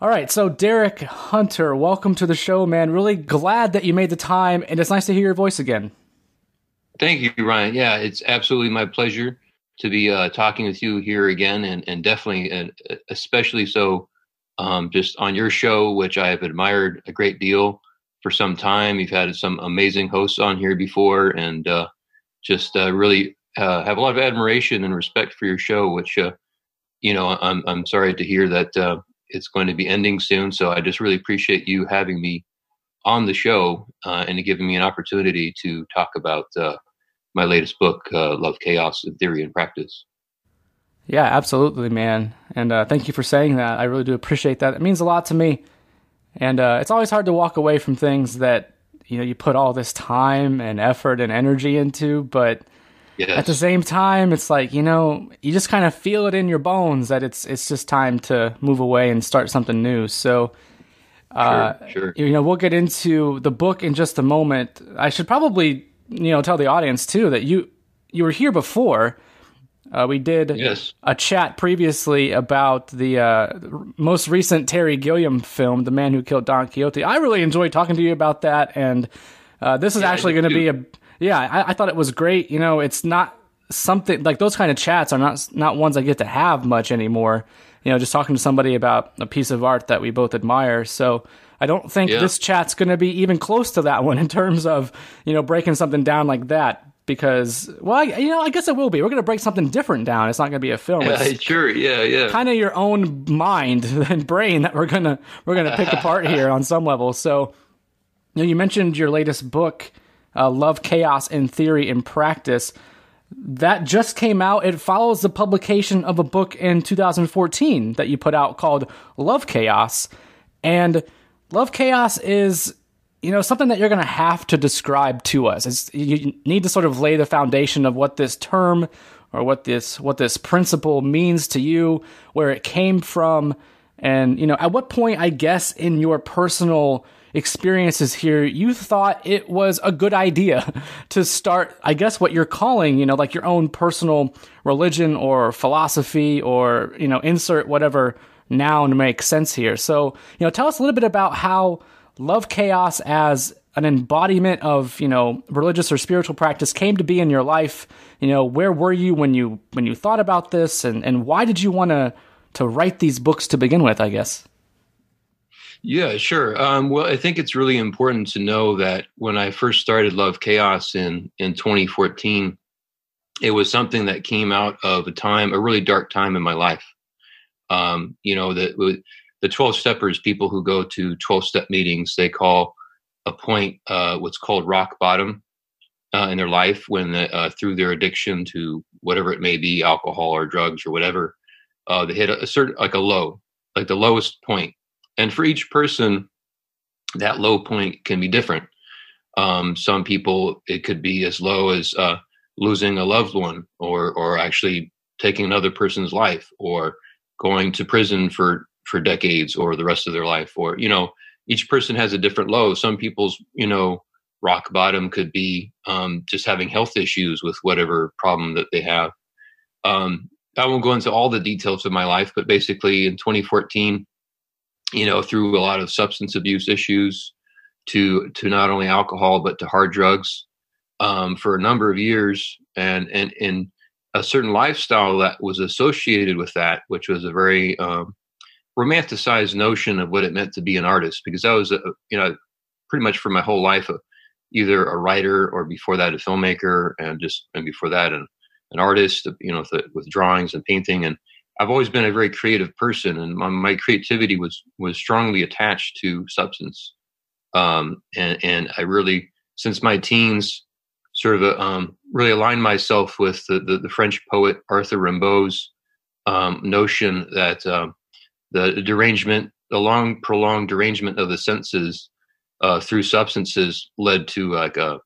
All right, so Derek Hunter, welcome to the show, man. Really glad that you made the time, and it's nice to hear your voice again. Thank you, Ryan. Yeah, it's absolutely my pleasure to be uh, talking with you here again, and, and definitely, and especially so, um, just on your show, which I have admired a great deal for some time. You've had some amazing hosts on here before, and uh, just uh, really uh, have a lot of admiration and respect for your show. Which, uh, you know, I'm I'm sorry to hear that uh, it's going to be ending soon. So I just really appreciate you having me on the show uh, and giving me an opportunity to talk about my latest book, Love, Chaos, in Theory and Practice. Yeah, absolutely, man. And thank you for saying that. I really do appreciate that. It means a lot to me. And uh, it's always hard to walk away from things that you know you put all this time and effort and energy into, but yes. at the same time, it's like you know you just kind of feel it in your bones that it's it's just time to move away and start something new. So. Uh, sure, You know, we'll get into the book in just a moment. I should probably, you know, tell the audience too that you you were here before, uh, we did yes. a chat previously about the uh, most recent Terry Gilliam film, The Man Who Killed Don Quixote. I really enjoyed talking to you about that, and uh, this is yeah, actually going to be a yeah. I, I, thought it was great. You know, it's not something like those kind of chats are not not ones I get to have much anymore. You know, just talking to somebody about a piece of art that we both admire. So. I don't think yeah. this chat's going to be even close to that one in terms of, you know, breaking something down like that because well you know i guess it will be we're going to break something different down it's not going to be a film yeah, sure yeah yeah kind of your own mind and brain that we're going to we're going to pick apart here on some level so you know you mentioned your latest book uh, love chaos in theory and practice. That just came out. It follows the publication of a book in 2014 that you put out called love chaos. And love chaos is you know something that you're going to have to describe to us. It's, you need to sort of lay the foundation of what this term or what this what this principle means to you where it came from and you know at what point i guess in your personal experiences here you thought it was a good idea to start i guess what you're calling you know like your own personal religion or philosophy or you know insert whatever noun makes sense here. So you know tell us a little bit about how love chaos as an embodiment of you know religious or spiritual practice came to be in your life. You know where were you when you when you thought about this and and why did you want to to write these books to begin with i guess yeah sure um, well i think it's really important to know that when i first started love chaos in in 2014 it was something that came out of a time a really dark time in my life um, you know that the 12 steppers, people who go to 12 step meetings, they call a point uh, what's called rock bottom uh, in their life when the, uh, through their addiction to whatever it may be, alcohol or drugs or whatever, uh, they hit a, a, certain, like a low, like the lowest point. And for each person, that low point can be different. Um, some people, it could be as low as uh, losing a loved one or, or actually taking another person's life or going to prison for for decades or the rest of their life or you know each person has a different low some people's you know rock bottom could be um, just having health issues with whatever problem that they have um, i won't go into all the details of my life but basically in 2014 you know through a lot of substance abuse issues to to not only alcohol but to hard drugs um, for a number of years and and and a certain lifestyle that was associated with that which was a very um, romanticized notion of what it meant to be an artist because I was, a, you know, pretty much for my whole life, a, either a writer or before that a filmmaker, and just and before that an an artist, you know, with, with drawings and painting. And I've always been a very creative person, and my, my creativity was was strongly attached to substance. Um, and and I really, since my teens, sort of uh, um, really aligned myself with the, the, the French poet Arthur Rimbaud's um, notion that um, the derangement, the long prolonged derangement of the senses uh, through substances led to like a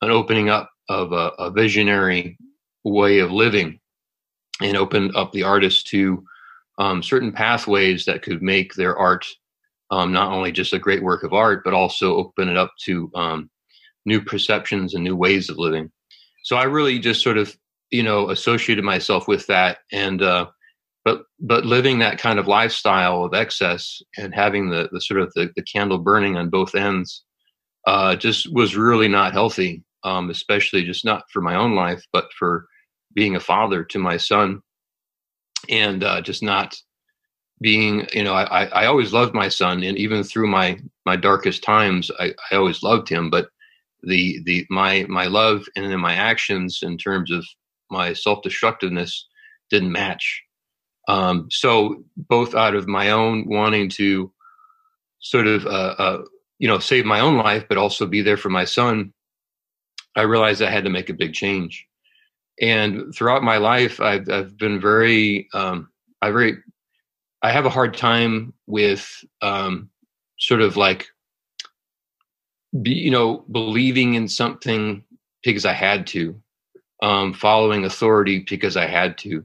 an opening up of a, a visionary way of living and opened up the artist to um, certain pathways that could make their art um, not only just a great work of art, but also open it up to um, new perceptions and new ways of living. So I really just sort of, you know, associated myself with that. And uh, but but living that kind of lifestyle of excess and having the the sort of the, the candle burning on both ends uh, just was really not healthy. Um, especially just not for my own life, but for being a father to my son, and uh, just not being you know I, I always loved my son and even through my my darkest times I, I always loved him. But the the my my love and then my actions in terms of my self-destructiveness didn't match. Um, so both out of my own wanting to sort of uh, uh, you know save my own life but also be there for my son i realized i had to make a big change and throughout my life i've, I've been very um, i very I have a hard time with um, sort of like, be, you know, believing in something because I had to, um, following authority because I had to.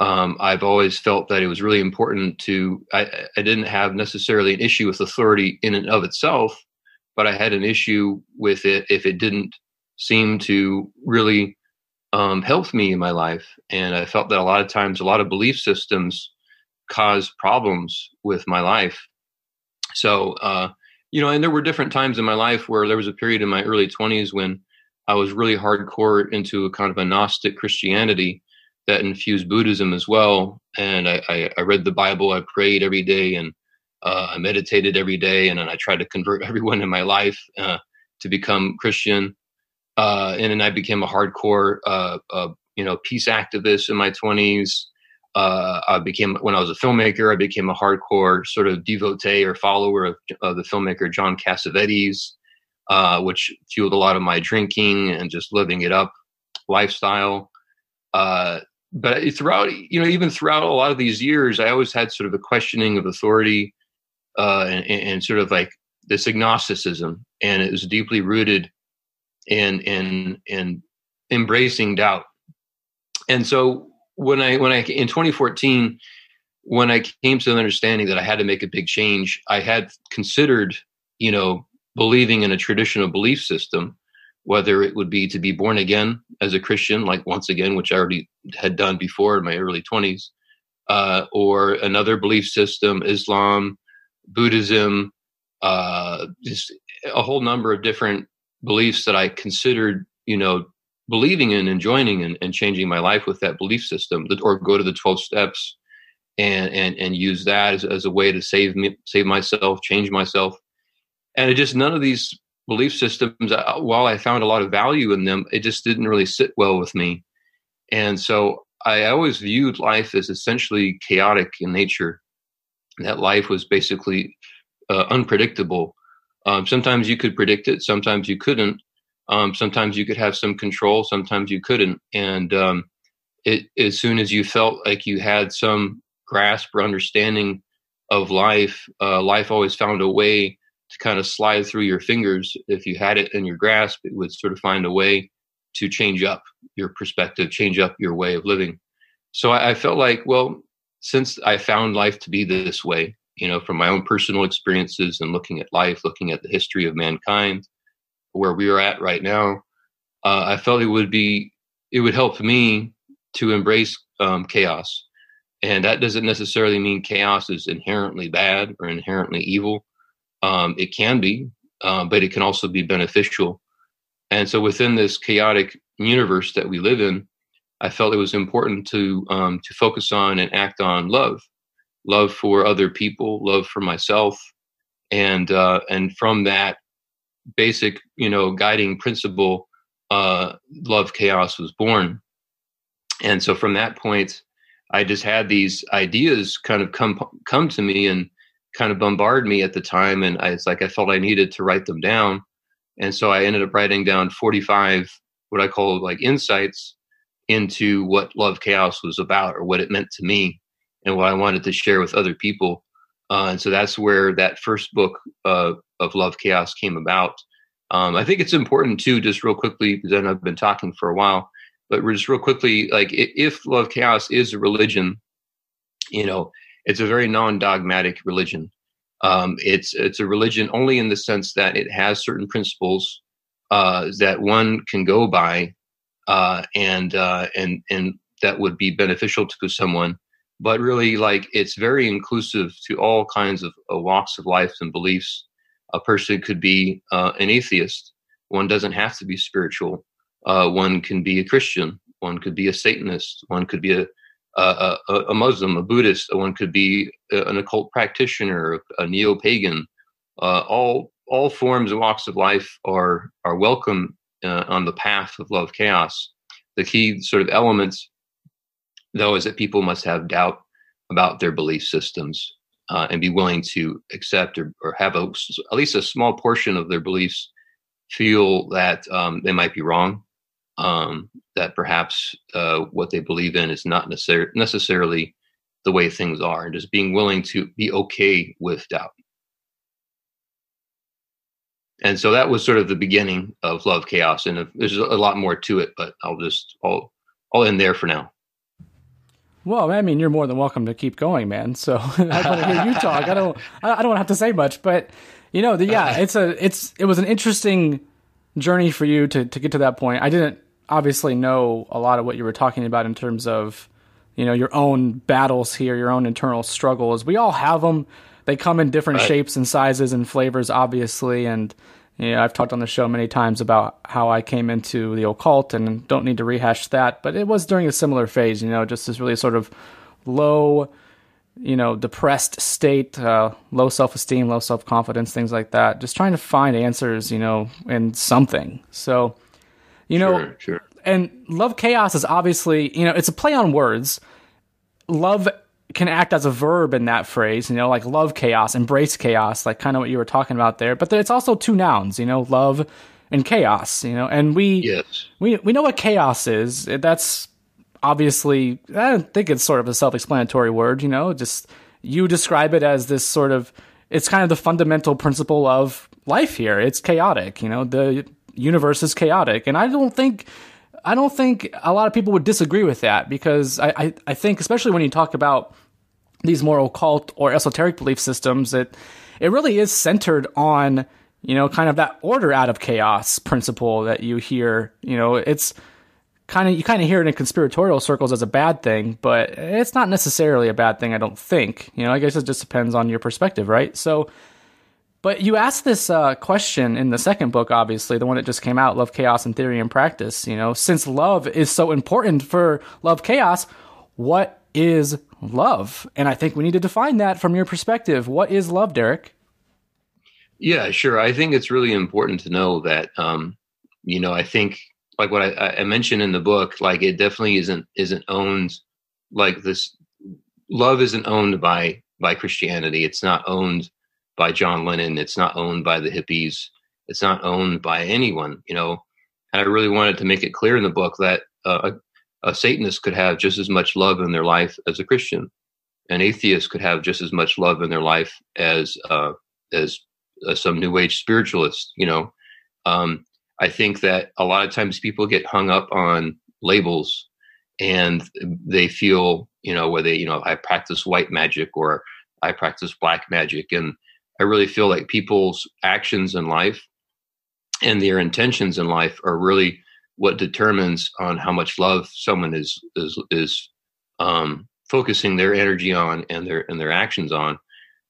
Um, I've always felt that it was really important to. I, I didn't have necessarily an issue with authority in and of itself, but I had an issue with it if it didn't seem to really um, help me in my life. And I felt that a lot of times, a lot of belief systems cause problems with my life. So, uh, you know, and there were different times in my life where there was a period in my early 20s when I was really hardcore into a kind of a Gnostic Christianity that infused Buddhism as well. And I, I, I read the Bible, I prayed every day, and uh, I meditated every day, and then I tried to convert everyone in my life uh, to become Christian. Uh, and then I became a hardcore, uh, uh, you know, peace activist in my 20s uh, I became when I was a filmmaker. I became a hardcore sort of devotee or follower of, of the filmmaker John Cassavetes, uh, which fueled a lot of my drinking and just living it up lifestyle. Uh, but throughout, you know, even throughout a lot of these years, I always had sort of a questioning of authority and, and, sort of like this agnosticism, and it was deeply rooted in in in embracing doubt. And so when I when I in 2014 when I came to the understanding that I had to make a big change, I had considered, you know, believing in a traditional belief system, whether it would be to be born again as a Christian, like once again, which I already had done before in my early 20s, uh, or another belief system, Islam, Buddhism, uh, just a whole number of different beliefs that I considered, you know, believing in and joining and, and changing my life with that belief system or go to the 12 steps and and and use that as, as a way to save me save myself change myself. And it just none of these belief systems uh, while i found a lot of value in them it just didn't really sit well with me. And so i always viewed life as essentially chaotic in nature that life was basically uh, unpredictable um, sometimes you could predict it sometimes you couldn't um, sometimes you could have some control, sometimes you couldn't. And um, it, as soon as you felt like you had some grasp or understanding of life, uh, life always found a way to kind of slide through your fingers. If you had it in your grasp, it would sort of find a way to change up your perspective, change up your way of living. So I, I felt like, well, since I found life to be this way, you know, from my own personal experiences and looking at life, looking at the history of mankind, where we are at right now, uh, I felt it would be it would help me to embrace um, chaos, and that doesn't necessarily mean chaos is inherently bad or inherently evil. Um, it can be, uh, but it can also be beneficial. And so, within this chaotic universe that we live in, I felt it was important to um, to focus on and act on love, love for other people, love for myself, and uh, and from that basic, you know, guiding principle, uh, love chaos was born. And so from that point, I just had these ideas kind of come come to me and kind of bombard me at the time, and I, it's like I felt I needed to write them down, and so I ended up writing down 45 what I call like insights into what love chaos was about or what it meant to me and what I wanted to share with other people. Uh, and so that's where that first book, uh, of Love Chaos came about. Um, I think it's important too, just real quickly, because I've been talking for a while, but just real quickly, like if Love Chaos is a religion, you know, it's a very non-dogmatic religion. Um, it's it's a religion only in the sense that it has certain principles uh, that one can go by, uh, and uh, and and that would be beneficial to someone. But really like it's very inclusive to all kinds of uh, walks of life and beliefs. A person could be uh, an atheist. One doesn't have to be spiritual. Uh, one can be a Christian. One could be a Satanist. One could be a a, a Muslim, a Buddhist. One could be an occult practitioner, a neo pagan. Uh, all all forms and walks of life are are welcome uh, on the path of love chaos. The key sort of elements, though, is that people must have doubt about their belief systems uh, and be willing to accept or, or have a, at least a small portion of their beliefs feel that um, they might be wrong, um, that perhaps uh, what they believe in is not necessar- necessarily the way things are, and just being willing to be okay with doubt. And so that was sort of the beginning of love chaos and there's a lot more to it but i'll just i'll i'll end there for now well i mean you're more than welcome to keep going man so i want to hear you talk i don't i don't have to say much but you know the, yeah it's a it's it was an interesting journey for you to to get to that point i didn't obviously know a lot of what you were talking about in terms of you know your own battles here your own internal struggles we all have them they come in different right. shapes and sizes and flavors, obviously. And you know, I've talked on the show many times about how I came into the occult, and don't need to rehash that. But it was during a similar phase, you know, just this really sort of low, you know, depressed state, uh, low self esteem, low self confidence, things like that. Just trying to find answers, you know, in something. So, you know, sure, sure. and love chaos is obviously, you know, it's a play on words. Love can act as a verb in that phrase, you know, like love chaos, embrace chaos, like kind of what you were talking about there. But it's also two nouns, you know, love and chaos, you know, and we yes. we we know what chaos is. That's obviously I think it's sort of a self-explanatory word, you know, just you describe it as this sort of it's kind of the fundamental principle of life here. It's chaotic, you know, the universe is chaotic. And I don't think I don't think a lot of people would disagree with that because I, I, I think, especially when you talk about these more occult or esoteric belief systems, that it really is centered on, you know, kind of that order out of chaos principle that you hear. You know, it's kind of, you kind of hear it in conspiratorial circles as a bad thing, but it's not necessarily a bad thing, I don't think. You know, I guess it just depends on your perspective, right? So, but you asked this uh, question in the second book, obviously, the one that just came out, Love, Chaos, and Theory and Practice. You know, since love is so important for Love Chaos, what is love? And I think we need to define that from your perspective. What is love, Derek? Yeah, sure. I think it's really important to know that, um, you know, I think like what I, I mentioned in the book, like it definitely isn't isn't owned like this. Love isn't owned by by Christianity. It's not owned by John Lennon. It's not owned by the hippies. It's not owned by anyone, you know. And I really wanted to make it clear in the book that uh, a, a Satanist could have just as much love in their life as a Christian. An atheist could have just as much love in their life as uh, as uh, some New Age spiritualist. You know, um, I think that a lot of times people get hung up on labels, and they feel, you know, whether you know I practice white magic or I practice black magic, and I really feel like people's actions in life and their intentions in life are really what determines on how much love someone is is is um, focusing their energy on and their and their actions on.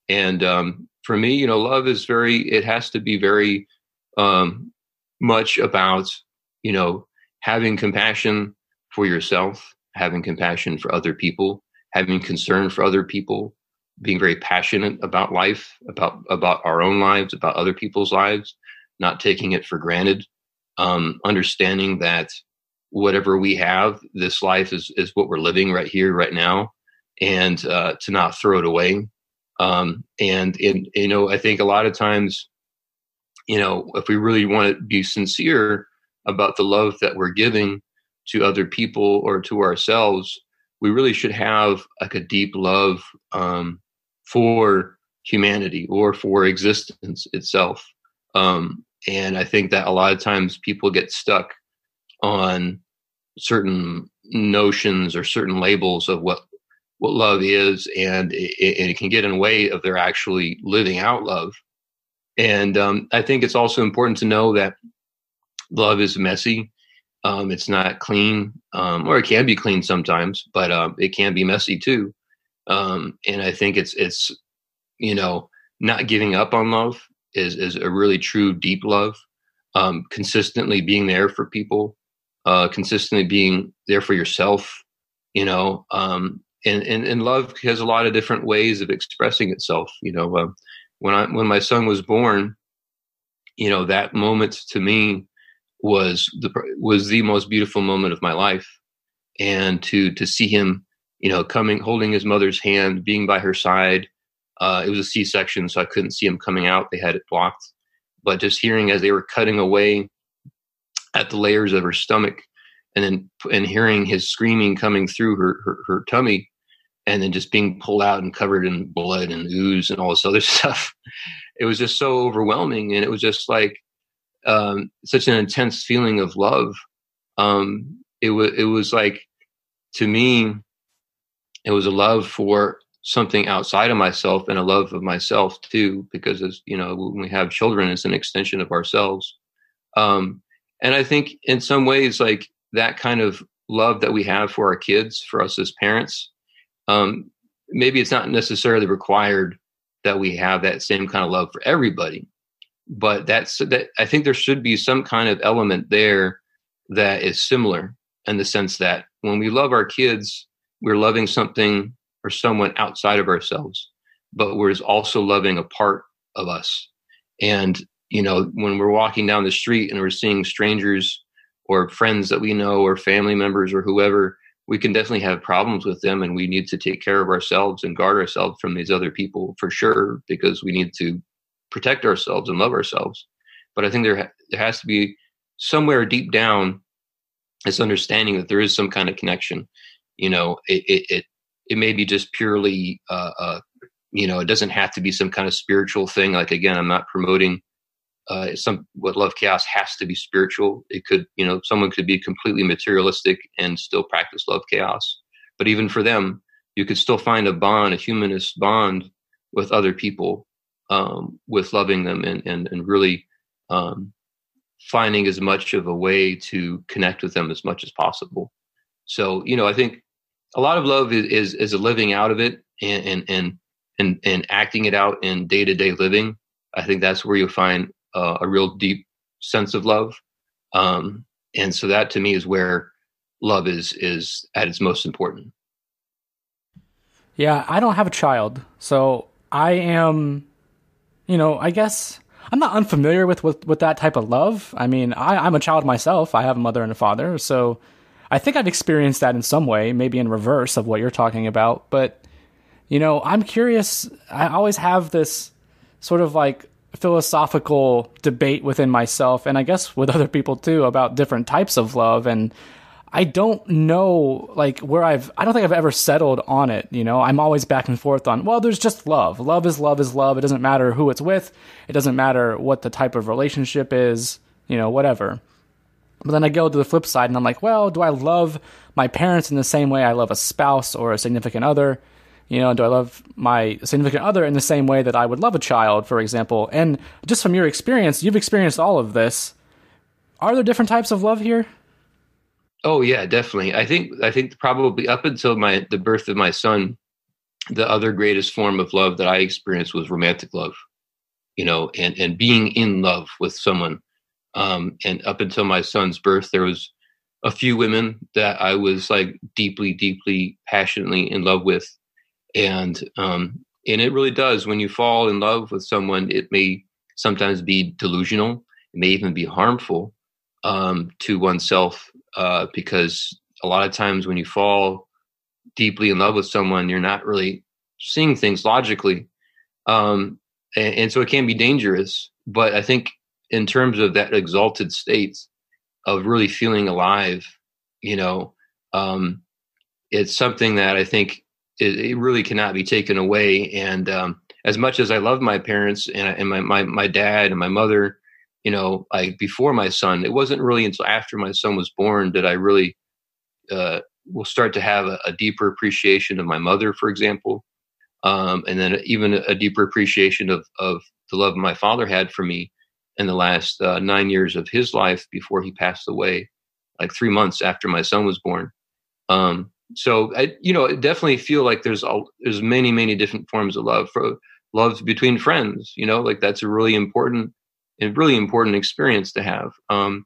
And um, for me, you know, love is very. It has to be very um, much about you know having compassion for yourself, having compassion for other people, having concern for other people, being very passionate about life, about about our own lives, about other people's lives, not taking it for granted, um, understanding that whatever we have, this life is is what we're living right here, right now, and uh, to not throw it away. Um, and in, you know, I think a lot of times, you know, if we really want to be sincere about the love that we're giving to other people or to ourselves, we really should have like a deep love um, for humanity or for existence itself. Um, and I think that a lot of times people get stuck on certain notions or certain labels of what what love is, and it, it can get in the way of their actually living out love. And um, I think it's also important to know that love is messy. Um, it's not clean, um, or it can be clean sometimes, but um, it can be messy too. Um, and I think it's it's you know not giving up on love is is a really true deep love. Um, consistently being there for people, uh, consistently being there for yourself. You know, um, and, and and love has a lot of different ways of expressing itself. You know, uh, when I when my son was born, you know that moment to me was the was the most beautiful moment of my life, and to to see him, you know, coming holding his mother's hand, being by her side. Uh, it was a C-section, so I couldn't see him coming out. They had it blocked, but just hearing as they were cutting away at the layers of her stomach, and then and hearing his screaming coming through her her, her tummy, and then just being pulled out and covered in blood and ooze and all this other stuff. It was just so overwhelming, and it was just like um, such an intense feeling of love. Um, it was it was like to me, it was a love for something outside of myself and a love of myself too, because as you know, when we have children, it's an extension of ourselves. Um, and I think in some ways, like that kind of love that we have for our kids, for us as parents, um, maybe it's not necessarily required that we have that same kind of love for everybody but that's that i think there should be some kind of element there that is similar in the sense that when we love our kids we're loving something or someone outside of ourselves but we're also loving a part of us. And you know when we're walking down the street and we're seeing strangers or friends that we know or family members or whoever we can definitely have problems with them and we need to take care of ourselves and guard ourselves from these other people for sure because we need to protect ourselves and love ourselves. But i think there, there has to be somewhere deep down this understanding that there is some kind of connection you know it it it, it may be just purely uh, uh, you know it doesn't have to be some kind of spiritual thing like again i'm not promoting uh, some what love chaos has to be spiritual. It could, you know, someone could be completely materialistic and still practice love chaos. But even for them, you could still find a bond, a humanist bond with other people, um, with loving them and and and really um, finding as much of a way to connect with them as much as possible. So you know, I think a lot of love is is, is a living out of it and and and and, and acting it out in day to day living. I think that's where you'll find uh, a real deep sense of love. Um, and so that to me is where love is is at its most important. Yeah, I don't have a child, so I am, you know, I guess I'm not unfamiliar with with, with that type of love. I mean, I, I'm a child myself. I have a mother and a father, so I think I've experienced that in some way, maybe in reverse of what you're talking about. But you know, I'm curious. I always have this sort of like philosophical debate within myself and I guess with other people too about different types of love and I don't know like where I've I don't think I've ever settled on it, you know. I'm always back and forth on, well, there's just love. Love is love is love. It doesn't matter who it's with. It doesn't matter what the type of relationship is, you know, whatever. But then I go to the flip side and I'm like, well, do I love my parents in the same way I love a spouse or a significant other? You know, do I love my significant other in the same way that I would love a child, for example? And just from your experience, you've experienced all of this. Are there different types of love here? Oh yeah, definitely. I think I think probably up until my the birth of my son, the other greatest form of love that I experienced was romantic love. You know, and and being in love with someone. Um, and up until my son's birth, there was a few women that I was like deeply, deeply, passionately in love with. And um, and it really does when you fall in love with someone it may sometimes be delusional it may even be harmful um, to oneself uh, because a lot of times when you fall deeply in love with someone you're not really seeing things logically. Um, and, and so it can be dangerous but i think in terms of that exalted state of really feeling alive you know um, it's something that i think it, it really cannot be taken away. And um, as much as I love my parents and, and my, my, my dad and my mother, you know, like before my son, it wasn't really until after my son was born that I really uh, will start to have a, a, deeper appreciation of my mother, for example, um, and then even a, deeper appreciation of of the love my father had for me in the last uh, nine years of his life before he passed away, like three months after my son was born. Um, so I, you know, I definitely feel like there's all there's many many different forms of love for love between friends. You know, like that's a really important and really important experience to have. Um,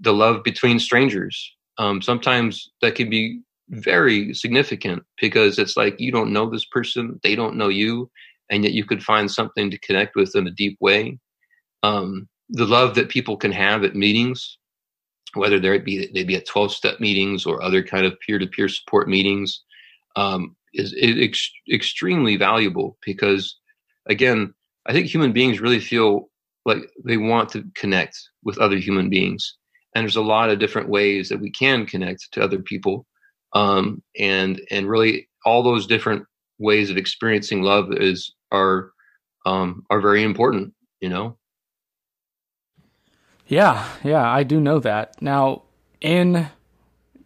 the love between strangers. Um, sometimes that can be very significant because it's like you don't know this person, they don't know you, and yet you could find something to connect with in a deep way. Um, the love that people can have at meetings, whether they be they be at twelve step meetings or other kind of peer to peer support meetings, um, is, is ex- extremely valuable because, again, I think human beings really feel like they want to connect with other human beings, and there's a lot of different ways that we can connect to other people, um, and and really all those different ways of experiencing love is are um, are very important. You know. Yeah, yeah, I do know that. Now, in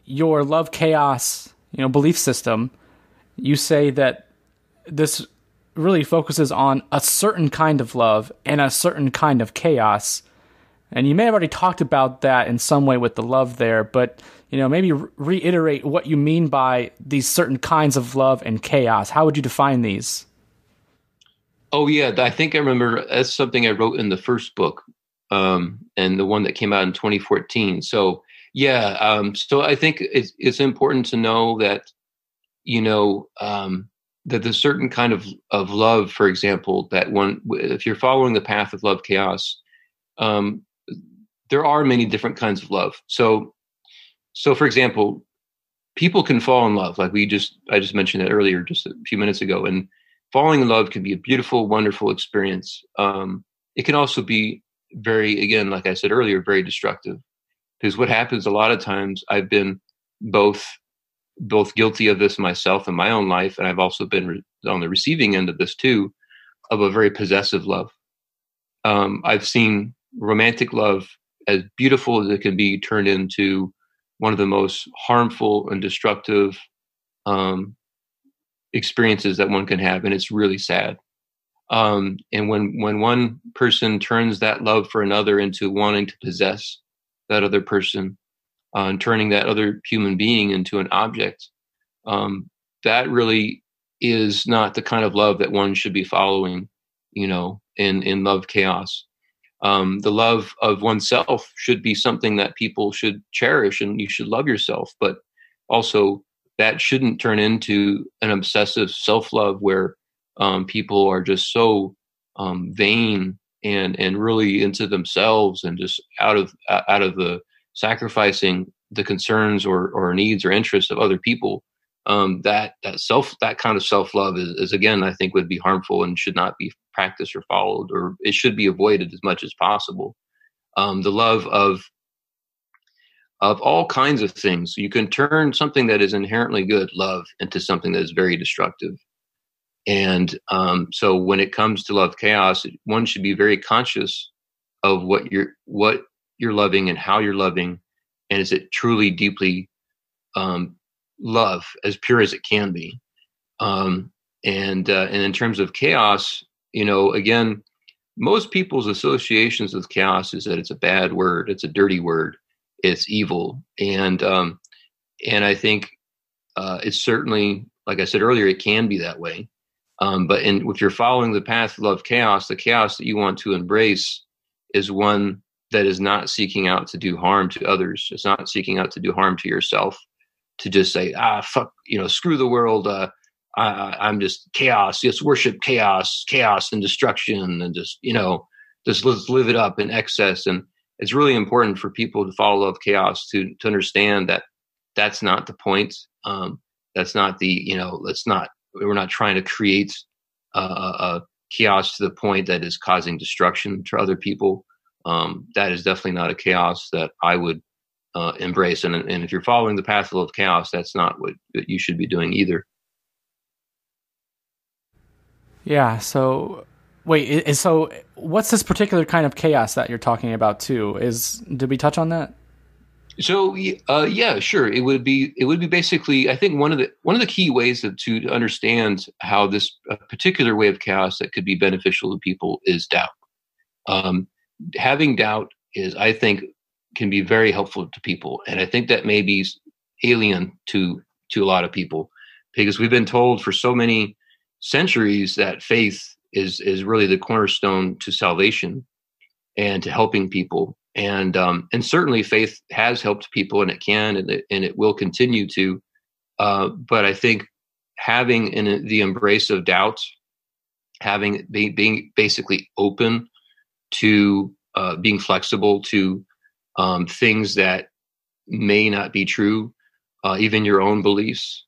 your love chaos, you know, belief system, you say that this really focuses on a certain kind of love and a certain kind of chaos. And you may have already talked about that in some way with the love there, but you know, maybe reiterate what you mean by these certain kinds of love and chaos. How would you define these? Oh yeah, I think I remember that's something I wrote in the first book, um, and the one that came out in 2014. So yeah, um, so I think it's it's important to know that you know um, that there's certain kind of of love, for example, that one if you're following the path of love chaos, um, there are many different kinds of love. So so for example, people can fall in love, like we just I just mentioned it earlier, just a few minutes ago, and falling in love can be a beautiful, wonderful experience. Um, it can also be very, again, like I said earlier, very destructive. Because what happens a lot of times, I've been both both guilty of this myself in my own life, and I've also been re- on the receiving end of this too, of a very possessive love. Um, I've seen romantic love as beautiful as it can be turned into one of the most harmful and destructive um, experiences that one can have, and it's really sad. Um, and when when one person turns that love for another into wanting to possess that other person, uh, and turning that other human being into an object, um, that really is not the kind of love that one should be following. You know, in in love chaos. Um, the love of oneself should be something that people should cherish, and you should love yourself. But also, that shouldn't turn into an obsessive self love where um, people are just so um, vain and and really into themselves and just out of out of the sacrificing the concerns or, or needs or interests of other people um, that that self that kind of self love is, is again I think would be harmful and should not be practiced or followed or it should be avoided as much as possible. Um, the love of of all kinds of things. You can turn something that is inherently good, love, into something that is very destructive. And um, so when it comes to love chaos, one should be very conscious of what you're what you're loving and how you're loving, and is it truly deeply um, love, as pure as it can be. Um, and uh, and in terms of chaos, you know, again, most people's associations with chaos is that it's a bad word, it's a dirty word, it's evil, and um, and I think uh, it's certainly, like I said earlier, it can be that way. Um, but in, if you're following the path of love chaos, the chaos that you want to embrace is one that is not seeking out to do harm to others. It's not seeking out to do harm to yourself. To just say, ah, fuck, you know, screw the world. Uh, I, am just chaos. Just worship chaos, chaos and destruction, and just you know, just let's live it up in excess. And it's really important for people to follow love chaos to to understand that that's not the point. Um, that's not the you know. Let's not. We're not trying to create a, a chaos to the point that is causing destruction to other people. Um, that is definitely not a chaos that I would uh, embrace. And, and if you're following the path of chaos, that's not what, you should be doing either. Yeah. So wait, so what's this particular kind of chaos that you're talking about too? Is did we touch on that? So uh, yeah, sure. It would be it would be basically. I think one of the one of the key ways to, to understand how this particular way of chaos that could be beneficial to people is doubt. Um, having doubt is, I think, can be very helpful to people, and I think that may be alien to to a lot of people because we've been told for so many centuries that faith is is really the cornerstone to salvation and to helping people and um, and certainly faith has helped people and it can and it, and it will continue to. Uh, but i think having in the embrace of doubt having being, being basically open to uh, being flexible to um, things that may not be true uh, even your own beliefs.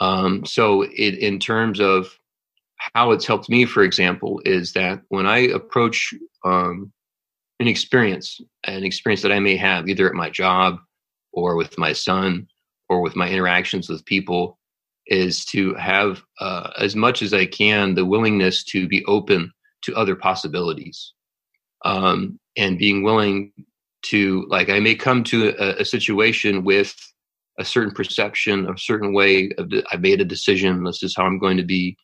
Um, so it, in terms of how it's helped me for example is that when i approach um, an experience, an experience that I may have either at my job or with my son or with my interactions with people, is to have uh, as much as I can the willingness to be open to other possibilities um, and being willing to like I may come to a, a, situation with a certain perception, a certain way of I made a decision. This is how I'm going to be.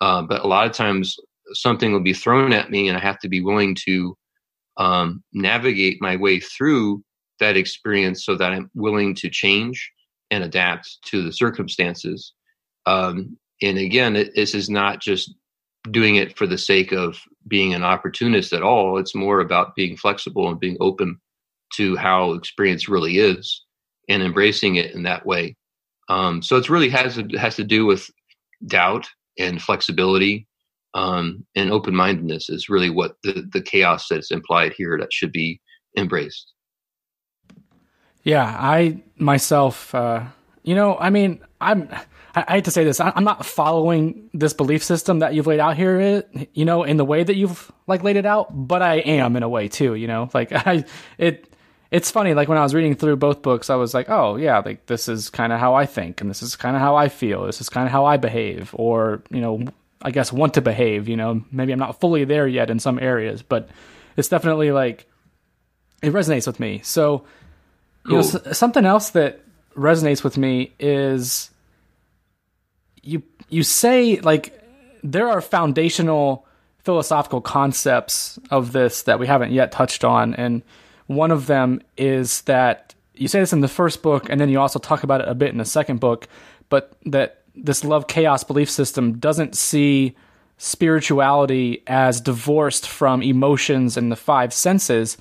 Uh, but a lot of times something will be thrown at me, and I have to be willing to um, navigate my way through that experience so that I'm willing to change and adapt to the circumstances. Um, and again, it, this is not just doing it for the sake of being an opportunist at all. It's more about being flexible and being open to how experience really is and embracing it in that way. Um, so it really has has to do with doubt and flexibility um, and open mindedness is really what the, the chaos that's implied here that should be embraced. Yeah, I myself, uh, you know, I mean, I'm, I, I hate to say this, I, I'm not following this belief system that you've laid out here, you know, in the way that you've like laid it out, but I am in a way too, you know, like I, it, it's funny, like when I was reading through both books, I was like, oh yeah, like this is kind of how I think, and this is kind of how I feel, this is kind of how I behave, or you know, I guess want to behave. You know, maybe I'm not fully there yet in some areas, but it's definitely like it resonates with me. So, you know, something else that resonates with me is you you say like there are foundational philosophical concepts of this that we haven't yet touched on and one of them is that you say this in the first book and then you also talk about it a bit in the second book but that this love chaos belief system doesn't see spirituality as divorced from emotions and the five senses,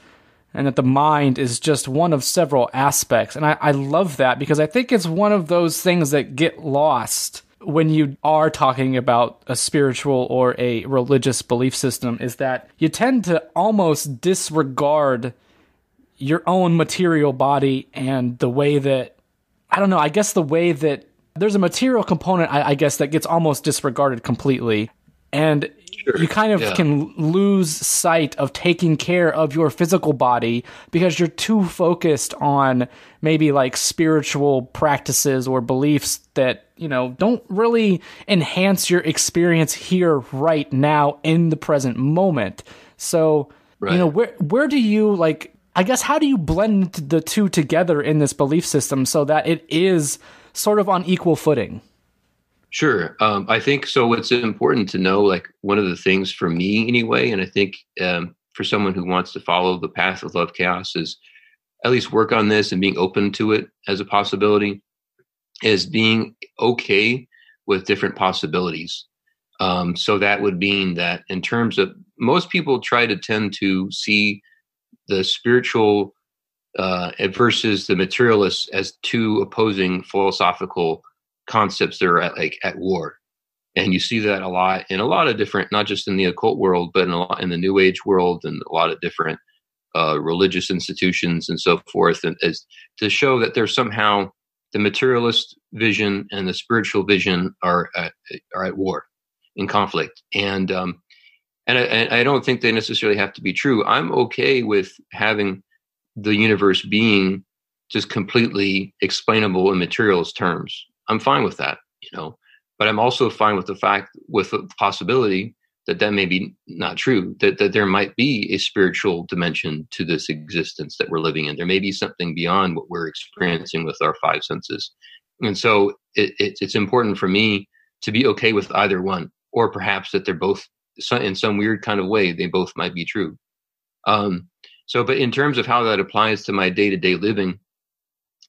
and that the mind is just one of several aspects. And I, I love that because I think it's one of those things that get lost when you are talking about a spiritual or a religious belief system is that you tend to almost disregard your own material body and the way that I don't know, I guess the way that there's a material component, I, I guess, that gets almost disregarded completely. And Sure. you kind of yeah. can lose sight of taking care of your physical body because you're too focused on maybe like spiritual practices or beliefs that you know don't really enhance your experience here right now in the present moment so right. you know where where do you like i guess how do you blend the two together in this belief system so that it is sort of on equal footing? Sure. Um, I think so. It's important to know, like, one of the things for me anyway, and I think um, for someone who wants to follow the path of love chaos is at least work on this and being open to it as a possibility, is being okay with different possibilities. Um, so that would mean that in terms of most people try to tend to see the spiritual uh, versus the materialists as two opposing philosophical concepts that are at, like at war. And you see that a lot in a lot of different, not just in the occult world, but in a lot in the New Age world and a lot of different uh, religious institutions and so forth, and as to show that there's somehow the materialist vision and the spiritual vision are at, are at war, in conflict, and um, and I, and I don't think they necessarily have to be true. I'm okay with having the universe being just completely explainable in materialist terms. I'm fine with that, you know, but I'm also fine with the fact, with the possibility that that may be not true, that, that there might be a spiritual dimension to this existence that we're living in. There may be something beyond what we're experiencing with our five senses. And so it, it, it's important for me to be okay with either one, or perhaps that they're both, in some weird kind of way, they both might be true. Um, so, but in terms of how that applies to my day to day living,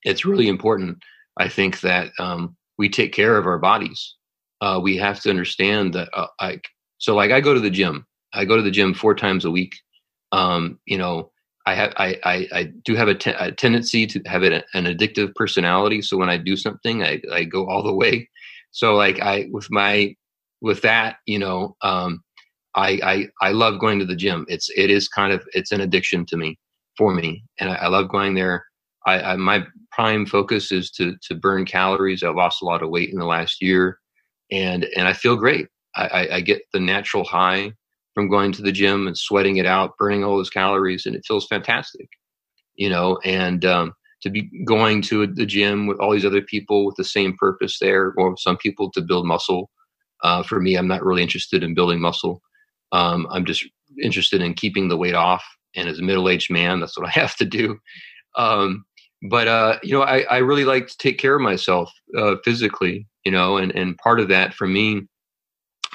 it's really important. I think that um, we take care of our bodies. Uh, we have to understand that, uh, like, so like I go to the gym. I go to the gym four times a week. Um, you know, I have I I, I do have a, te- a tendency to have an, an addictive personality. So when I do something, I, I go all the way. So like I with my with that, you know, um, I, I I love going to the gym. It's it is kind of it's an addiction to me for me, and I, I love going there. I, I, my prime focus is to to burn calories. I've lost a lot of weight in the last year, and and I feel great. I, I get the natural high from going to the gym and sweating it out, burning all those calories, and it feels fantastic. You know, and um, to be going to the gym with all these other people with the same purpose there, or some people to build muscle. Uh, for me, I'm not really interested in building muscle. Um, I'm just interested in keeping the weight off. And as a middle aged man, that's what I have to do. Um, but uh, you know, I, I really like to take care of myself uh, physically. You know, and and part of that for me,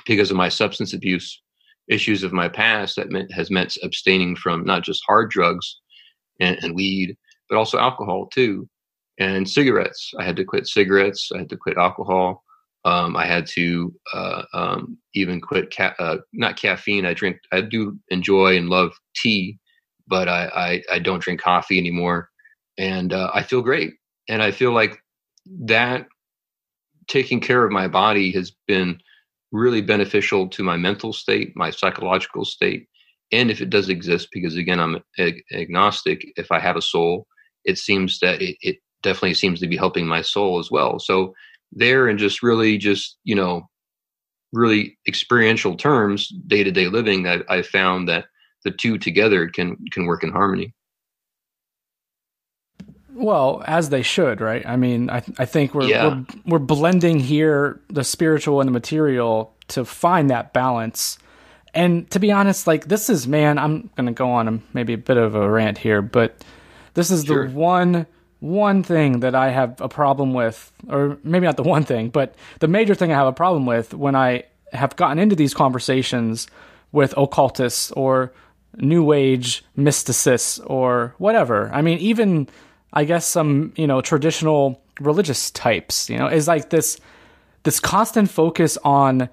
because of my substance abuse issues of my past, that meant, has meant abstaining from not just hard drugs and, and weed, but also alcohol too, and cigarettes. I had to quit cigarettes. I had to quit alcohol. Um, I had to uh, um, even quit ca- uh, not caffeine. I drink. I do enjoy and love tea, but I I, I don't drink coffee anymore, and uh, I feel great. And I feel like that taking care of my body has been really beneficial to my mental state, my psychological state, and if it does exist, because again I'm ag- agnostic. If I have a soul, it seems that it, it definitely seems to be helping my soul as well. So there and just really just you know really experiential terms day-to-day living I, I found that the two together can can work in harmony well as they should right i mean i, I think we're, yeah. we're we're blending here the spiritual and the material to find that balance and to be honest like this is man i'm gonna go on a, maybe a bit of a rant here but this is sure. the one one thing that I have a problem with, or maybe not the one thing, but the major thing I have a problem with when I have gotten into these conversations with occultists or new age mysticists or whatever. I mean, even I guess some, you know, traditional religious types, you know, is like this this constant focus on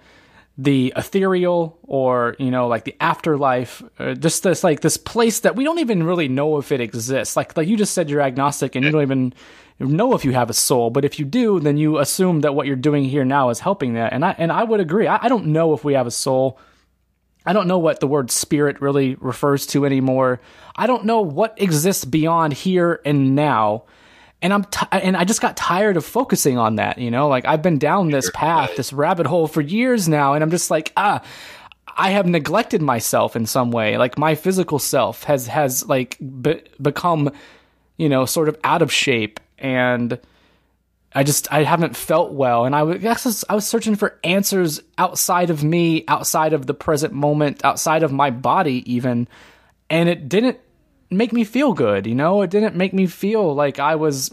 the ethereal or you know like the afterlife uh, just this like this place that we don't even really know if it exists. Like like you just said you're agnostic and you don't even know if you have a soul. But if you do then you assume that what you're doing here now is helping that. And i and i would agree. I, I don't know if we have a soul. I don't know what the word spirit really refers to anymore. I don't know what exists beyond here and now and I'm t- and I just got tired of focusing on that. You know, like I've been down this path, this rabbit hole for years now, and I'm just like, ah, I have neglected myself in some way. Like my physical self has has like be- become, you know, sort of out of shape, and I just I haven't felt well. And I was I was searching for answers outside of me, outside of the present moment, outside of my body, even, and it didn't make me feel good, you know? It didn't make me feel like I was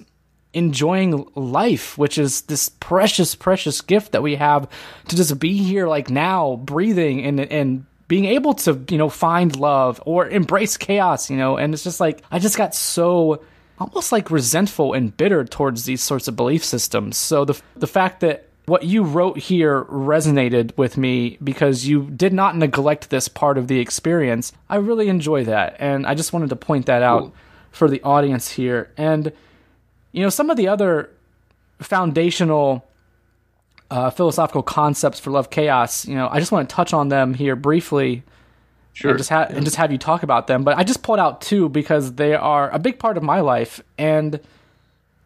enjoying life, which is this precious, precious gift that we have to just be here like now, breathing and and being able to, you know, find love or embrace chaos, you know, and it's just like I just got so almost like resentful and bitter towards these sorts of belief systems. So the the fact that what you wrote here resonated with me because you did not neglect this part of the experience. I really enjoy that. And I just wanted to point that out for the audience here. And, you know, some of the other foundational uh, philosophical concepts for love chaos, you know, I just want to touch on them here briefly. Sure. And just, ha- yeah. and just have you talk about them. But I just pulled out two because they are a big part of my life. And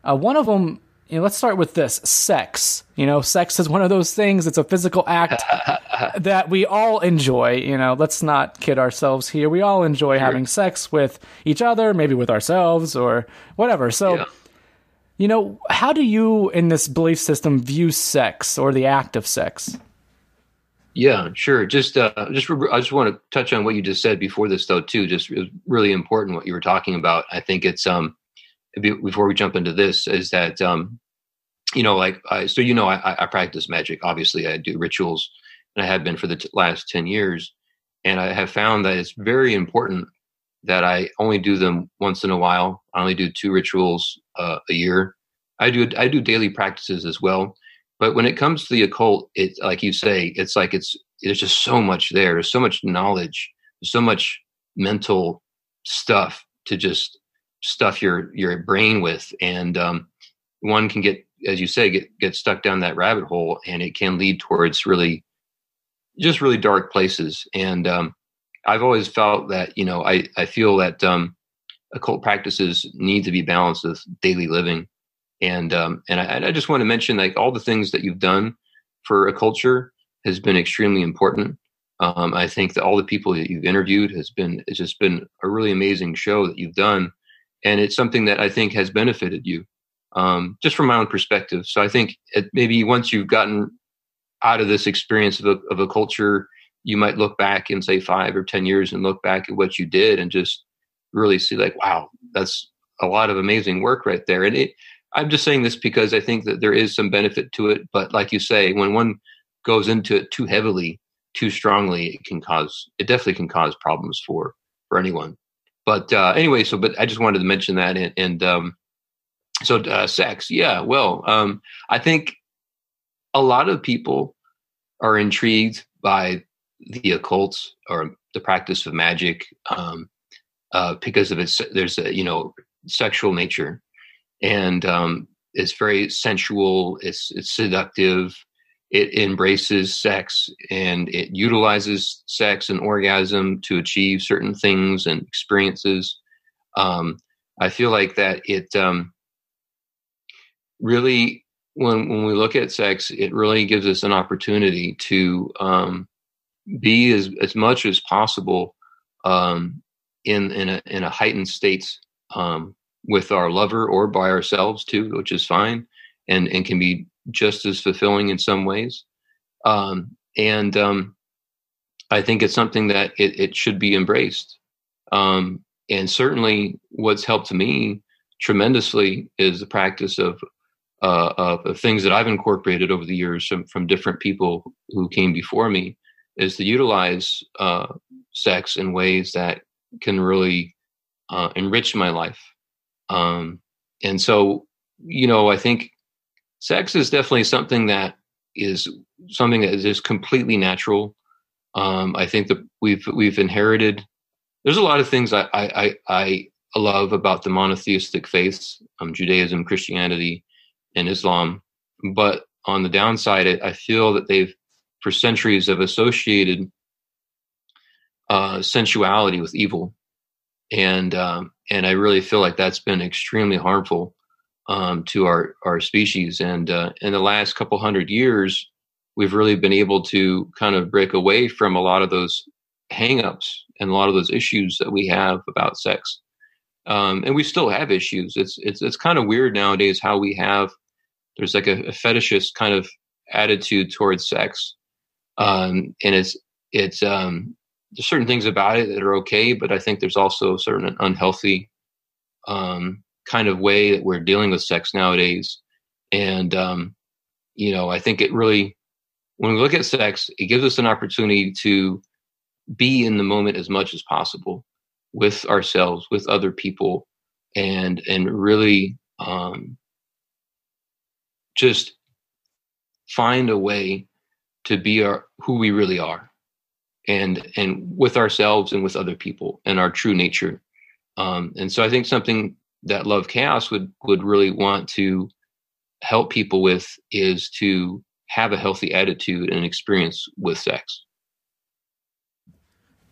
uh, one of them you know, let's start with this sex. You know, sex is one of those things. It's a physical act that we all enjoy. You know, let's not kid ourselves here. We all enjoy sure. having sex with each other, maybe with ourselves or whatever. So, yeah. you know, how do you in this belief system view sex or the act of sex? Yeah, sure. Just, uh, just, I just want to touch on what you just said before this, though, too. Just really important what you were talking about. I think it's, um, before we jump into this is that um, you know like I, so you know I, I practice magic obviously i do rituals and i have been for the t- last 10 years and i have found that it's very important that i only do them once in a while i only do two rituals uh, a year i do i do daily practices as well But when it comes to the occult, it's like you say, it's like it's there's just so much there. There's so much knowledge, so much mental stuff to just stuff your your brain with, and um, one can get, as you say, get get stuck down that rabbit hole, and it can lead towards really just really dark places. And um, I've always felt that you know I I feel that um, occult practices need to be balanced with daily living, and um, and I, I just want to mention like all the things that you've done for Occulture has been extremely important. Um, I think that all the people that you've interviewed has been it's just been a really amazing show that you've done, and it's something that I think has benefited you, um, just from my own perspective. So I think it, maybe once you've gotten out of this experience of a, of Occulture, you might look back in say five or ten years and look back at what you did and just really see like, wow, that's a lot of amazing work right there. And it, I'm just saying this because I think that there is some benefit to it. But like you say, when one goes into it too heavily, too strongly, it can cause it definitely can cause problems for for anyone. But uh, anyway, so but I just wanted to mention that and, and um, so uh, sex, yeah. Well, um, I think a lot of people are intrigued by the occult or the practice of magic um, uh, because of its there's a you know sexual nature and um, it's very sensual it's it's seductive it embraces sex and it utilizes sex and orgasm to achieve certain things and experiences. Um, I feel like that it um, really, when when we look at sex, it really gives us an opportunity to um, be as as much as possible um, in in a in a heightened state um, with our lover or by ourselves too, which is fine, and and can be just as fulfilling in some ways. Um, and um, I think it's something that it, it should be embraced. Um, and certainly, what's helped me tremendously is the practice of, uh, of, things that I've incorporated over the years from, from different people who came before me, is to utilize uh, sex in ways that can really uh, enrich my life. Um, and so, you know, I think sex is definitely something that is something that is completely natural. Um, I think that we've we've inherited. There's a lot of things I I, I love about the monotheistic faiths, um, Judaism, Christianity, and Islam. But on the downside, I feel that they've for centuries have associated uh, sensuality with evil, and um, and I really feel like that's been extremely harmful um, to our our species. And uh, in the last couple hundred years, we've really been able to kind of break away from a lot of those hangups and a lot of those issues that we have about sex. Um, and we still have issues. It's it's it's kind of weird nowadays how we have there's like a, a fetishist kind of attitude towards sex, um, and it's it's um, there's certain things about it that are okay, but I think there's also a certain unhealthy um, kind of way that we're dealing with sex nowadays. And, um, you know, I think it really, when we look at sex, it gives us an opportunity to be in the moment as much as possible with ourselves, with other people, and and really um, just find a way to be our who we really are, and and with ourselves and with other people and our true nature. Um, and so I think something that Love Chaos would would really want to help people with is to have a healthy attitude and experience with sex.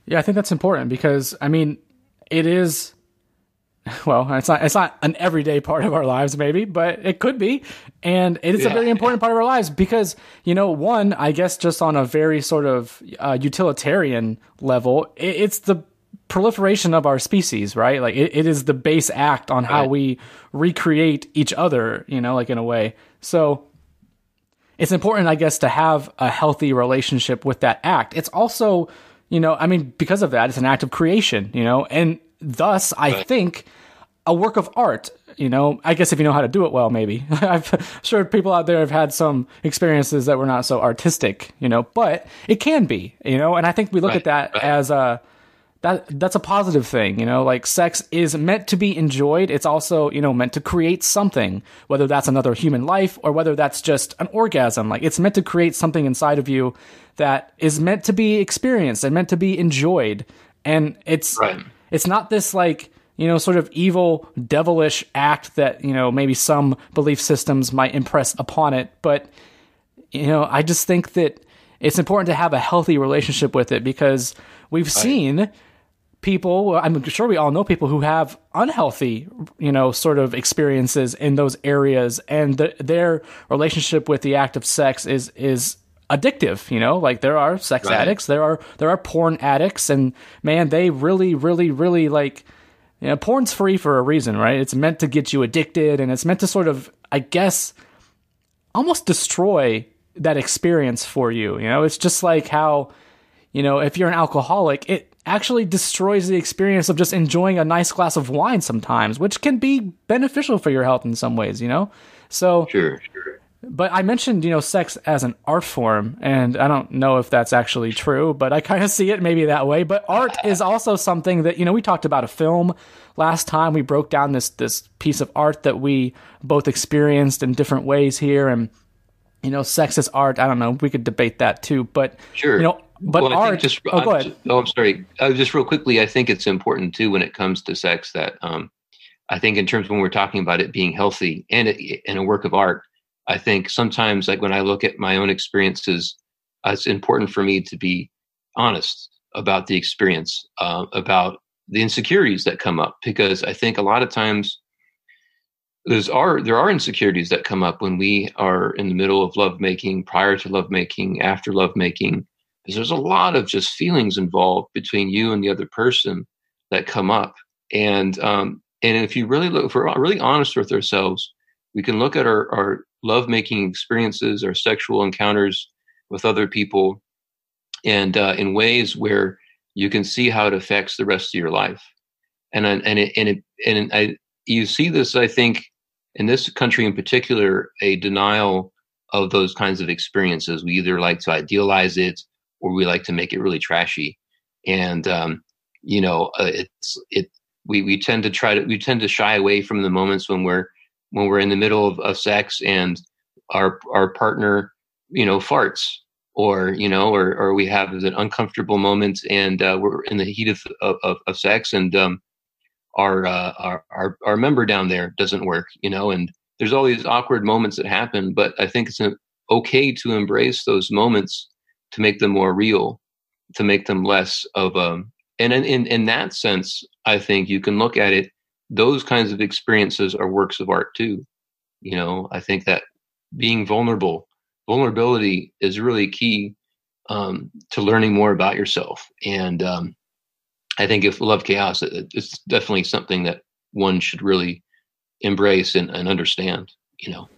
Yeah, I think that's important because I mean, it is well, it's not it's not an everyday part of our lives maybe, but it could be. And it is yeah. a very important part of our lives because, you know, one, I guess just on a very sort of uh, utilitarian level, it, it's the proliferation of our species, right? Like it, it is the base act on how right. we recreate each other, you know, like in a way. So it's important, I guess, to have a healthy relationship with that act. It's also, you know, I mean, because of that, it's an act of creation, you know, and thus I think a work of art. You know, I guess if you know how to do it well, maybe. I've sure people out there have had some experiences that were not so artistic, you know, but it can be, you know, and I think we look right. at that as a that that's a positive thing, you know, like sex is meant to be enjoyed. It's also, you know, meant to create something, whether that's another human life or whether that's just an orgasm. Like it's meant to create something inside of you that is meant to be experienced and meant to be enjoyed. And it's right. it's not this like, you know, sort of evil, devilish act that, you know, maybe some belief systems might impress upon it, but you know, I just think that it's important to have a healthy relationship with it because we've seen people i'm sure we all know people who have unhealthy you know sort of experiences in those areas and the, their relationship with the act of sex is is addictive you know like there are sex right. addicts there are there are porn addicts and man they really really really like you know porn's free for a reason right it's meant to get you addicted and it's meant to sort of i guess almost destroy that experience for you you know it's just like how you know if you're an alcoholic it actually destroys the experience of just enjoying a nice glass of wine sometimes, which can be beneficial for your health in some ways, you know? So Sure, sure. But I mentioned, you know, sex as an art form, and I don't know if that's actually true, but I kind of see it maybe that way. But art is also something that, you know, we talked about a film last time. We broke down this this piece of art that we both experienced in different ways here, and you know, sex is art. I don't know. We could debate that too, but sure. You know, but well, art. Just, oh, go ahead. oh, I'm sorry. Uh, just real quickly, I think it's important too when it comes to sex that um, I think in terms when we're talking about it being healthy and in a work of art, I think sometimes like when I look at my own experiences, uh, it's important for me to be honest about the experience, uh, about the insecurities that come up, because I think a lot of times there's are there are insecurities that come up when we are in the middle of lovemaking, prior to lovemaking, after lovemaking because there's a lot of just feelings involved between you and the other person that come up. And um, and if you really look if we're really honest with ourselves we can look at our, our love making experiences our sexual encounters with other people and uh, in ways where you can see how it affects the rest of your life and and it, and it, and I, you see this i think in this country in particular a denial of those kinds of experiences we either like to idealize it or we like to make it really trashy. And um, you know, uh, it's it we we tend to try to we tend to shy away from the moments when we're when we're in the middle of, of sex and our our partner you know farts or you know or or we have an uncomfortable moment and uh, we're in the heat of of, of sex and um, our, uh, our our our member down there doesn't work you know and there's all these awkward moments that happen but i think it's okay to embrace those moments to make them more real, to make them less of a. And in, in, in that sense, I think you can look at it. Those kinds of experiences are works of art too. You know, I think that being vulnerable, vulnerability is really key um, to learning more about yourself. And um, I think if love chaos, it, it's definitely something that one should really embrace and, and understand. You know.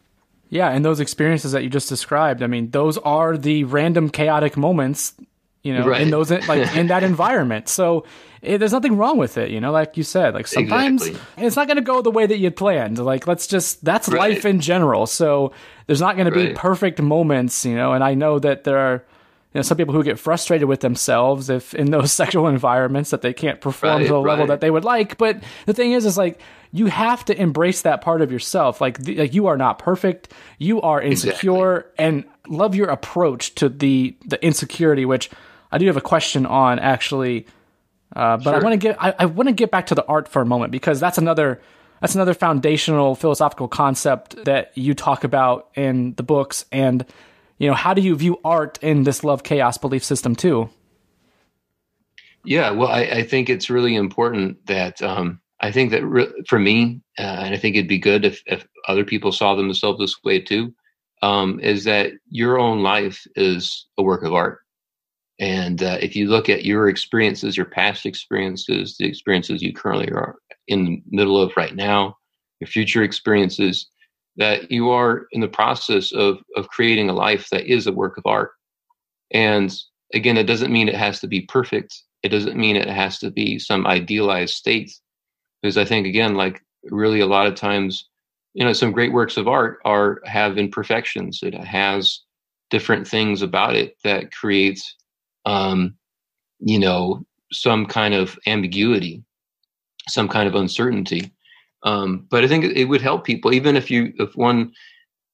Yeah, and those experiences that you just described, I mean, those are the random chaotic moments, you know, right. in those like in that environment. So it, eh, there's nothing wrong with it, you know, like you said. Like sometimes exactly. it's not going to go the way that you planned. Like let's just that's right. life in general. So there's not going right. to be perfect moments, you know, and I know that there are you know, some people who get frustrated with themselves if in those sexual environments that they can't perform to the level that they would like. But the thing is, is like you have to embrace that part of yourself. Like, the, like you are not perfect. You are insecure, exactly. and love your approach to the the insecurity. Which I do have a question on actually, uh, but sure. I want to get I, I want to get back to the art for a moment because that's another that's another foundational philosophical concept that you talk about in the books. And you know how do you view art in this love chaos belief system too? Yeah well i, I think it's really important that um, i think that re- for me uh, and i think it'd be good if, if other people saw themselves this way too um, is that your own life is a work of art and uh, if you look at your experiences your past experiences the experiences you currently are in the middle of right now your future experiences that you are in the process of of creating a life that is a work of art. And again, it doesn't mean it has to be perfect. It doesn't mean it has to be some idealized state. Because I think again, like really a lot of times, you know, some great works of art are have imperfections. It has different things about it that creates um, you know, some kind of ambiguity, some kind of uncertainty. Um, but I think it would help people, even if you if one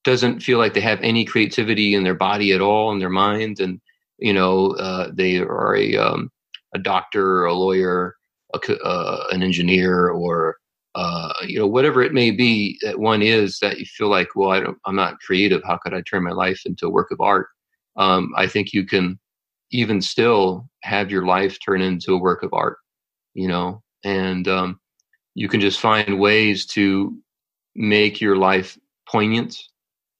doesn't feel like they have any creativity in their body at all, in their mind, and you know uh, they are a um, a doctor a lawyer, a, uh, an engineer, or uh, you know whatever it may be that one is that you feel like, well, I don't, I'm not creative. How could I turn my life into a work of art? Um, I think you can even still have your life turn into a work of art, you know, and um, you can just find ways to make your life poignant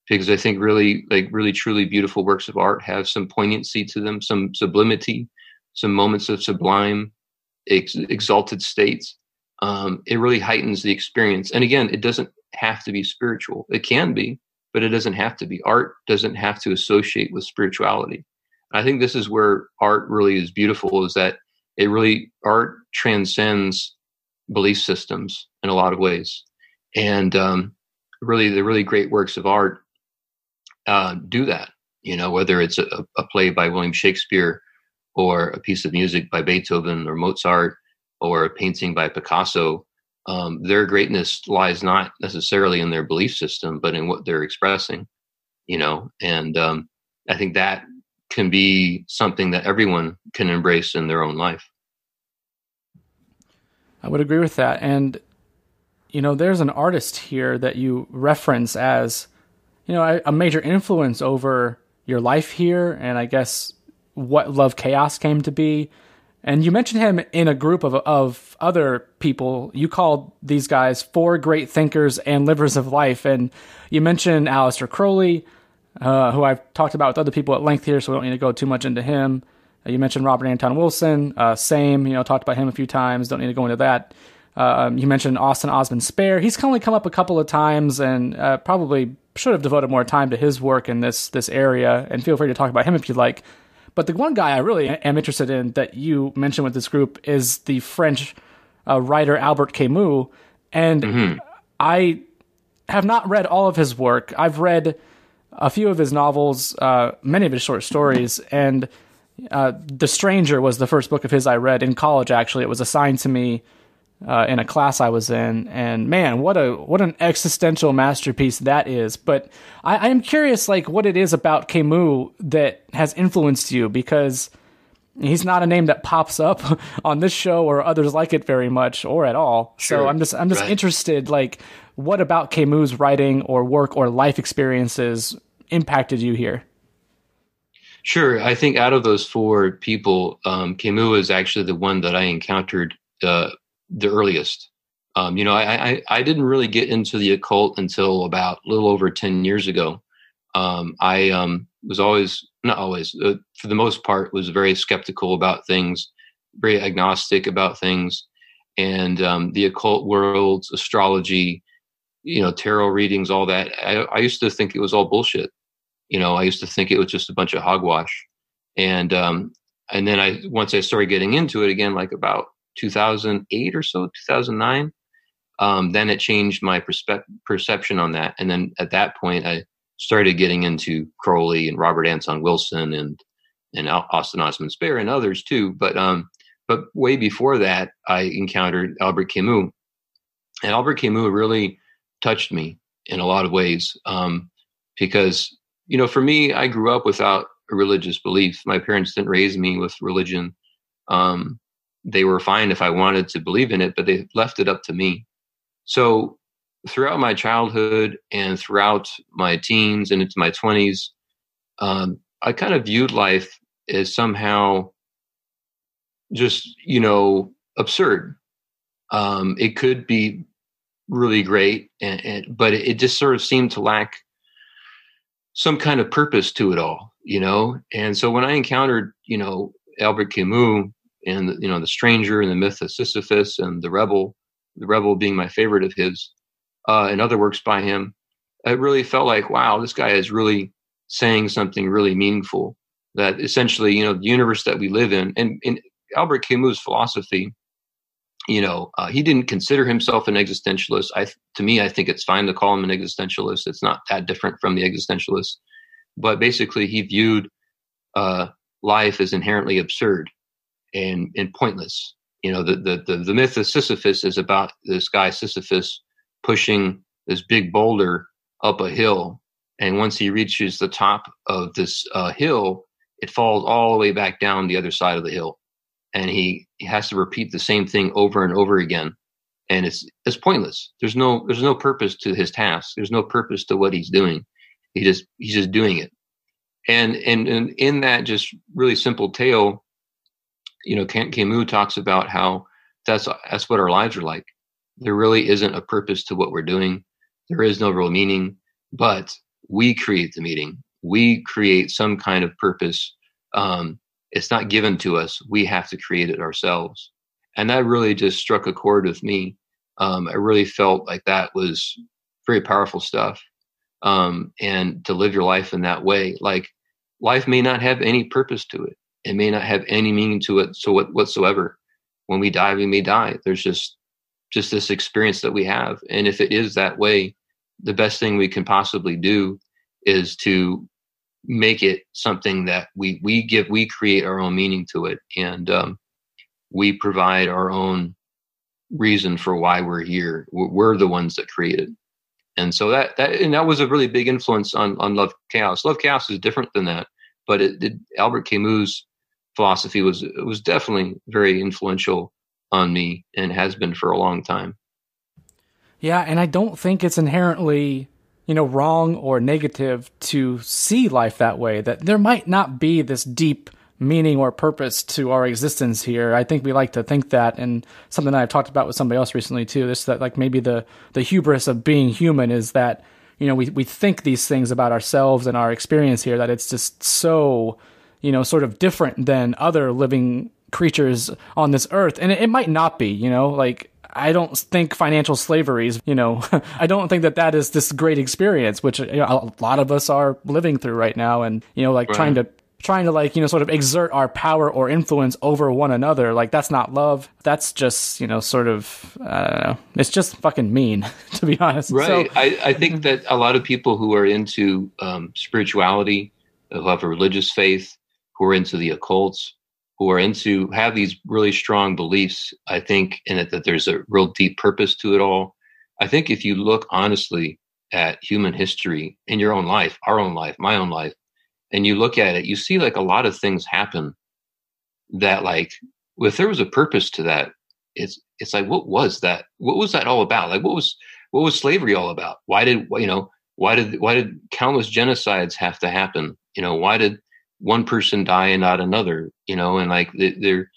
because I think really, like really truly beautiful works of art have some poignancy to them, some sublimity, some moments of sublime, ex- exalted states. Um, it really heightens the experience. And again, it doesn't have to be spiritual. It can be, but it doesn't have to be. Art doesn't have to associate with spirituality. I think this is where art really is beautiful is that it really art transcends belief systems in a lot of ways. And um, really, the really great works of art uh, do that. You know, whether it's a, a, play by William Shakespeare or a piece of music by Beethoven or Mozart or a painting by Picasso, um, their greatness lies not necessarily in their belief system, but in what they're expressing. You know, and um, I think that can be something that everyone can embrace in their own life. I would agree with that. And, you know, there's an artist here that you reference as, you know, a, major influence over your life here. And I guess what Love Chaos came to be. And you mentioned him in a group of, of other people. You called these guys four great thinkers and livers of life. And you mentioned Aleister Crowley, uh, who I've talked about with other people at length here, so we don't need to go too much into him. Uh, you mentioned Robert Anton Wilson, uh, same, you know, talked about him a few times, don't need to go into that. Um, you mentioned Austin Osman Spare. He's only come up a couple of times and uh, probably should have devoted more time to his work in this this area. And feel free to talk about him if you'd like. But the one guy I really am interested in that you mentioned with this group is the French uh, writer Albert Camus. And mm-hmm. I have not read all of his work. I've read a few of his novels, uh, many of his short stories, and uh, The Stranger was the first book of his I read in college. Actually, it was assigned to me uh, in a class I was in, and man, what a what an existential masterpiece that is. But I, I am curious, like, what it is about Camus that has influenced you, because he's not a name that pops up on this show or others like it very much or at all. Sure. So I'm just I'm just right. interested, like, what about Camus' writing or work or life experiences impacted you here? Sure. I think out of those four people, um, Camus is actually the one that I encountered uh, the earliest. Um, you know, I, I, I, didn't really get into the occult until about a little over 10 years ago. Um, I um, was always, not always, uh, for the most part, was very skeptical about things, very agnostic about things. And um, the occult world, astrology, you know, tarot readings, all that. I, I, used to think it was all bullshit. You know, I used to think it was just a bunch of hogwash. And um, and then I once I started getting into it again, like about 2008 or so, 2009, um, then it changed my perspe- perception on that. And then at that point, I started getting into Crowley and Robert Anton Wilson and and Austin Osman Spare and others too. But um, but way before that, I encountered Albert Camus, and Albert Camus really touched me in a lot of ways um, because you know for me i grew up without a religious belief. My parents didn't raise me with religion. Um, they were fine if i wanted to believe in it but they left it up to me. So throughout my childhood and throughout my teens and into my 20s um, i kind of viewed life as somehow just you know absurd um, it could be really great, and, and, but it just sort of seemed to lack some kind of purpose to it all, you know. And so when I encountered, you know, Albert Camus and you know the Stranger and the Myth of Sisyphus and the Rebel, the Rebel being my favorite of his, uh, and other works by him, it really felt like, wow, this guy is really saying something really meaningful. That essentially, you know, the universe that we live in, and in Albert Camus' philosophy you know, uh, he didn't consider himself an existentialist. I, to me, I think it's fine to call him an existentialist. It's not that different from the existentialist, but basically, he viewed uh, life as inherently absurd, and and pointless. You know, the the the, the myth of Sisyphus is about this guy Sisyphus pushing this big boulder up a hill, and once he reaches the top of this uh, hill, it falls all the way back down the other side of the hill, and he, he has to repeat the same thing over and over again, and it's it's pointless. There's no there's no purpose to his task. There's no purpose to what he's doing. He just he's just doing it, and and, and in that just really simple tale, you know, Camus talks about how that's that's what our lives are like. There really isn't a purpose to what we're doing. There is no real meaning, but we create the meaning. We create some kind of purpose. Um, it's not given to us. We have to create it ourselves. And that really just struck a chord with me. Um, I really felt like that was very powerful stuff. Um, and to live your life in that way, like life may not have any purpose to it it may not have any meaning to it so what, whatsoever when we die we may die there's just just this experience that we have. And if it is that way the best thing we can possibly do is to make it something that we we give we create our own meaning to it. And um, we provide our own reason for why we're here. We're the ones that created and so that that and that was a really big influence on on love chaos. Love chaos is different than that but it, it albert camus philosophy was was definitely very influential on me and has been for a long time. Yeah, and I don't think it's inherently, you know, wrong or negative to see life that way. That there might not be this deep meaning or purpose to our existence here. I think we like to think that, and something that I've talked about with somebody else recently too. This that like maybe the the hubris of being human is that you know we we think these things about ourselves and our experience here that it's just so you know, sort of different than other living creatures on this earth. And it, it might not be, you know, like I don't think financial slavery is, you know, I don't think that that is this great experience, which you know, a lot of us are living through right now. And, you know, like right. trying to, trying to like, you know, sort of exert our power or influence over one another. Like that's not love. That's just, you know, sort of, I don't know. It's just fucking mean, to be honest. Right. So, I, I think that a lot of people who are into um, spirituality, who have a religious faith, who are into the occults, who are into have these really strong beliefs. I think in it that there's a real deep purpose to it all. I think if you look honestly at human history in your own life, our own life, my own life, and you look at it, you see like a lot of things happen that like if there was a purpose to that, it's it's like what was that? What was that all about? Like what was what was slavery all about? Why did you know why did why did countless genocides have to happen? You know, why did one person die and not another you know and like they're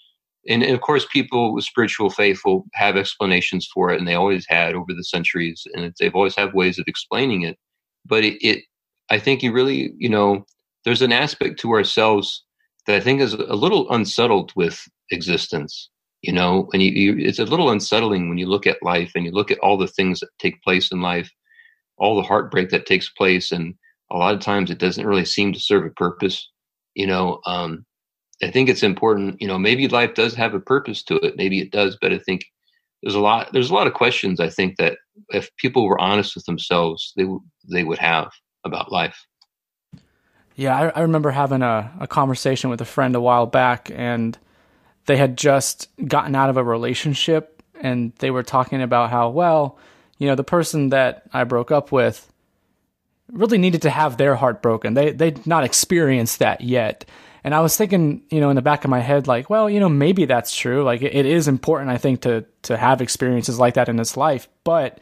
and of course people with spiritual faith will have explanations for it and they always had over the centuries and they've always have ways of explaining it. But it, it i think you really you know there's an aspect to ourselves that i think is a little unsettled with existence you know? And you, you, it's a little unsettling when you look at life and you look at all the things that take place in life all the heartbreak that takes place and a lot of times it doesn't really seem to serve a purpose you know um, i think it's important you know maybe life does have a purpose to it. Maybe it does but i think there's a lot there's a lot of questions i think that if people were honest with themselves they they would have about life. Yeah i, I remember having a, a conversation with a friend a while back and they had just gotten out of a relationship and they were talking about how well you know the person that i broke up with really needed to have their heart broken. They they'd not experienced that yet. And I was thinking, you know, in the back of my head, like, well, you know, maybe that's true. Like, it, it is important, I think, to to have experiences like that in this life. But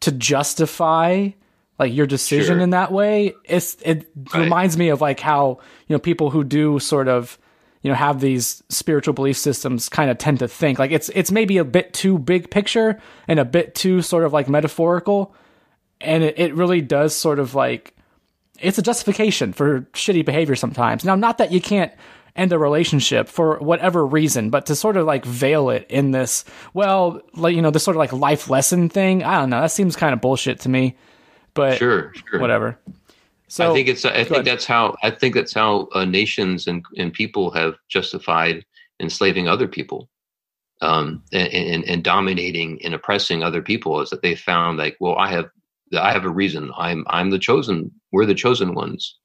to justify like your decision sure. in that way, it's it right. reminds me of like how you know people who do sort of you know have these spiritual belief systems kind of tend to think like it's it's maybe a bit too big picture and a bit too sort of like metaphorical and it, it really does sort of like it's a justification for shitty behavior sometimes. Now, not that you can't end a relationship for whatever reason, but to sort of like veil it in this, well, like, you know, this sort of like life lesson thing. I don't know. That seems kind of bullshit to me, but sure, sure. whatever. So I think it's, I think ahead. that's how, I think that's how uh, nations and, and people have justified enslaving other people. Um, and, and, and dominating and oppressing other people is that they found like, well, I have I have a reason. I'm I'm the chosen. We're the chosen ones,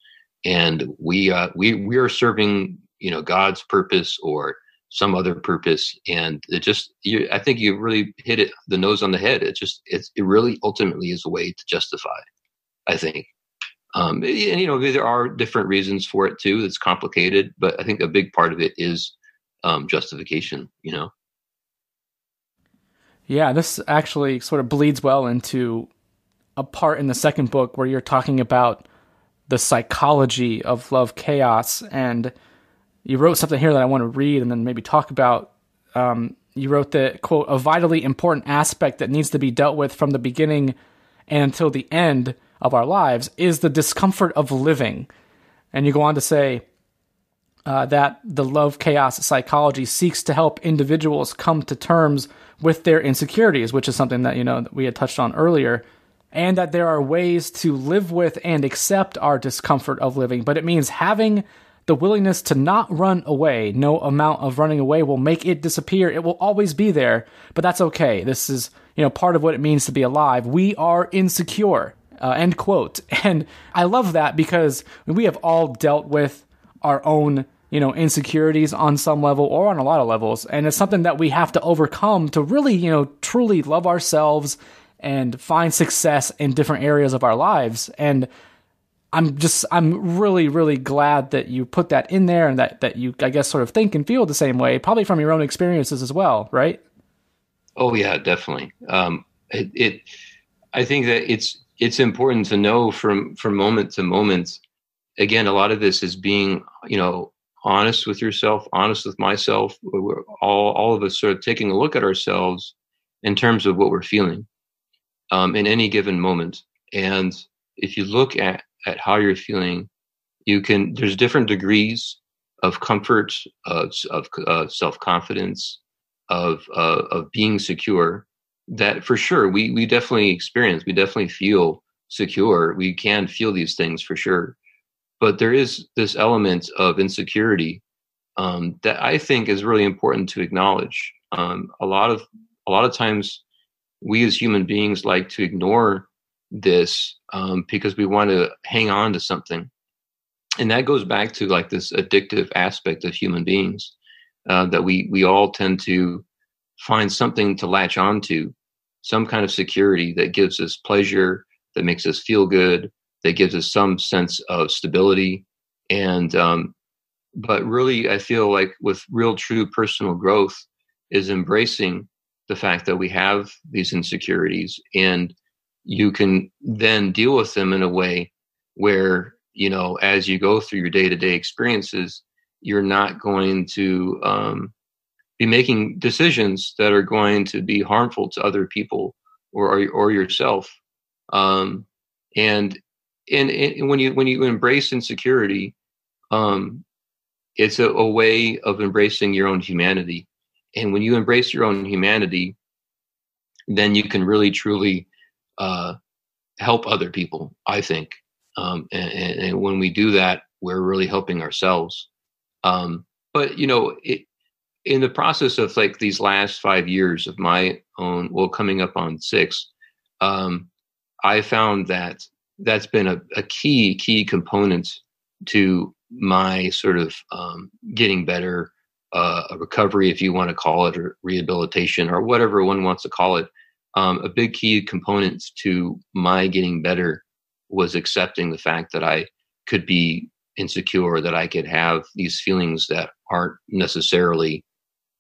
and we uh, we we are serving you know God's purpose or some other purpose. And it just, you, I think you really hit it the nose on the head. It just, it's, it really ultimately is a way to justify, I think. Um, and, you know, there are different reasons for it too. It's complicated, but I think a big part of it is um, justification, you know? Yeah, this actually sort of bleeds well into a part in the second book where you're talking about the psychology of love chaos and you wrote something here that I want to read and then maybe talk about. Um, you wrote that, quote, a vitally important aspect that needs to be dealt with from the beginning and until the end of our lives is the discomfort of living. And you go on to say uh, that the love chaos psychology seeks to help individuals come to terms with their insecurities, which is something that, you know, that we had touched on earlier and that there are ways to live with and accept our discomfort of living, but it means having the willingness to not run away. No amount of running away will make it disappear. It will always be there, but that's okay. This is, you know, part of what it means to be alive. We are insecure. Uh, end quote. And I love that because we have all dealt with our own, you know, insecurities on some level or on a lot of levels. And it's something that we have to overcome to really, you know, truly love ourselves and find success in different areas of our lives. And I'm just I'm really really glad that you put that in there and that that you I guess sort of think and feel the same way, probably from your own experiences as well, right? Oh yeah, definitely. Um, it, it I think that it's it's important to know from from moment to moment. Again, a lot of this is being you know honest with yourself, honest with myself. We're all all of us sort of taking a look at ourselves in terms of what we're feeling um, in any given moment. And if you look at at how you're feeling, you can. There's different degrees of comfort, of of uh, self confidence, of uh, of being secure. That for sure we we definitely experience. We definitely feel secure. We can feel these things for sure. But there is this element of insecurity um, that I think is really important to acknowledge. Um, a lot of a lot of times, we as human beings like to ignore this um, because we want to hang on to something. And that goes back to like this addictive aspect of human beings uh, that we we all tend to find something to latch onto some kind of security that gives us pleasure that makes us feel good that gives us some sense of stability. And um, but really i feel like with real true personal growth is embracing the fact that we have these insecurities and you can then deal with them in a way where you know as you go through your day-to-day experiences you're not going to um, be making decisions that are going to be harmful to other people or or, or yourself. Um, and, and and when you when you embrace insecurity um, it's a, a way of embracing your own humanity and when you embrace your own humanity then you can really truly uh, help other people. I think, um, and, and, when we do that, we're really helping ourselves. Um, but you know, it, in the process of like these last five years of my own, well, coming up on six, um, I found that that's been a, a, key key component to my sort of um, getting better, uh, a recovery, if you want to call it, or rehabilitation, or whatever one wants to call it um, a big key component to my getting better was accepting the fact that I could be insecure, that I could have these feelings that aren't necessarily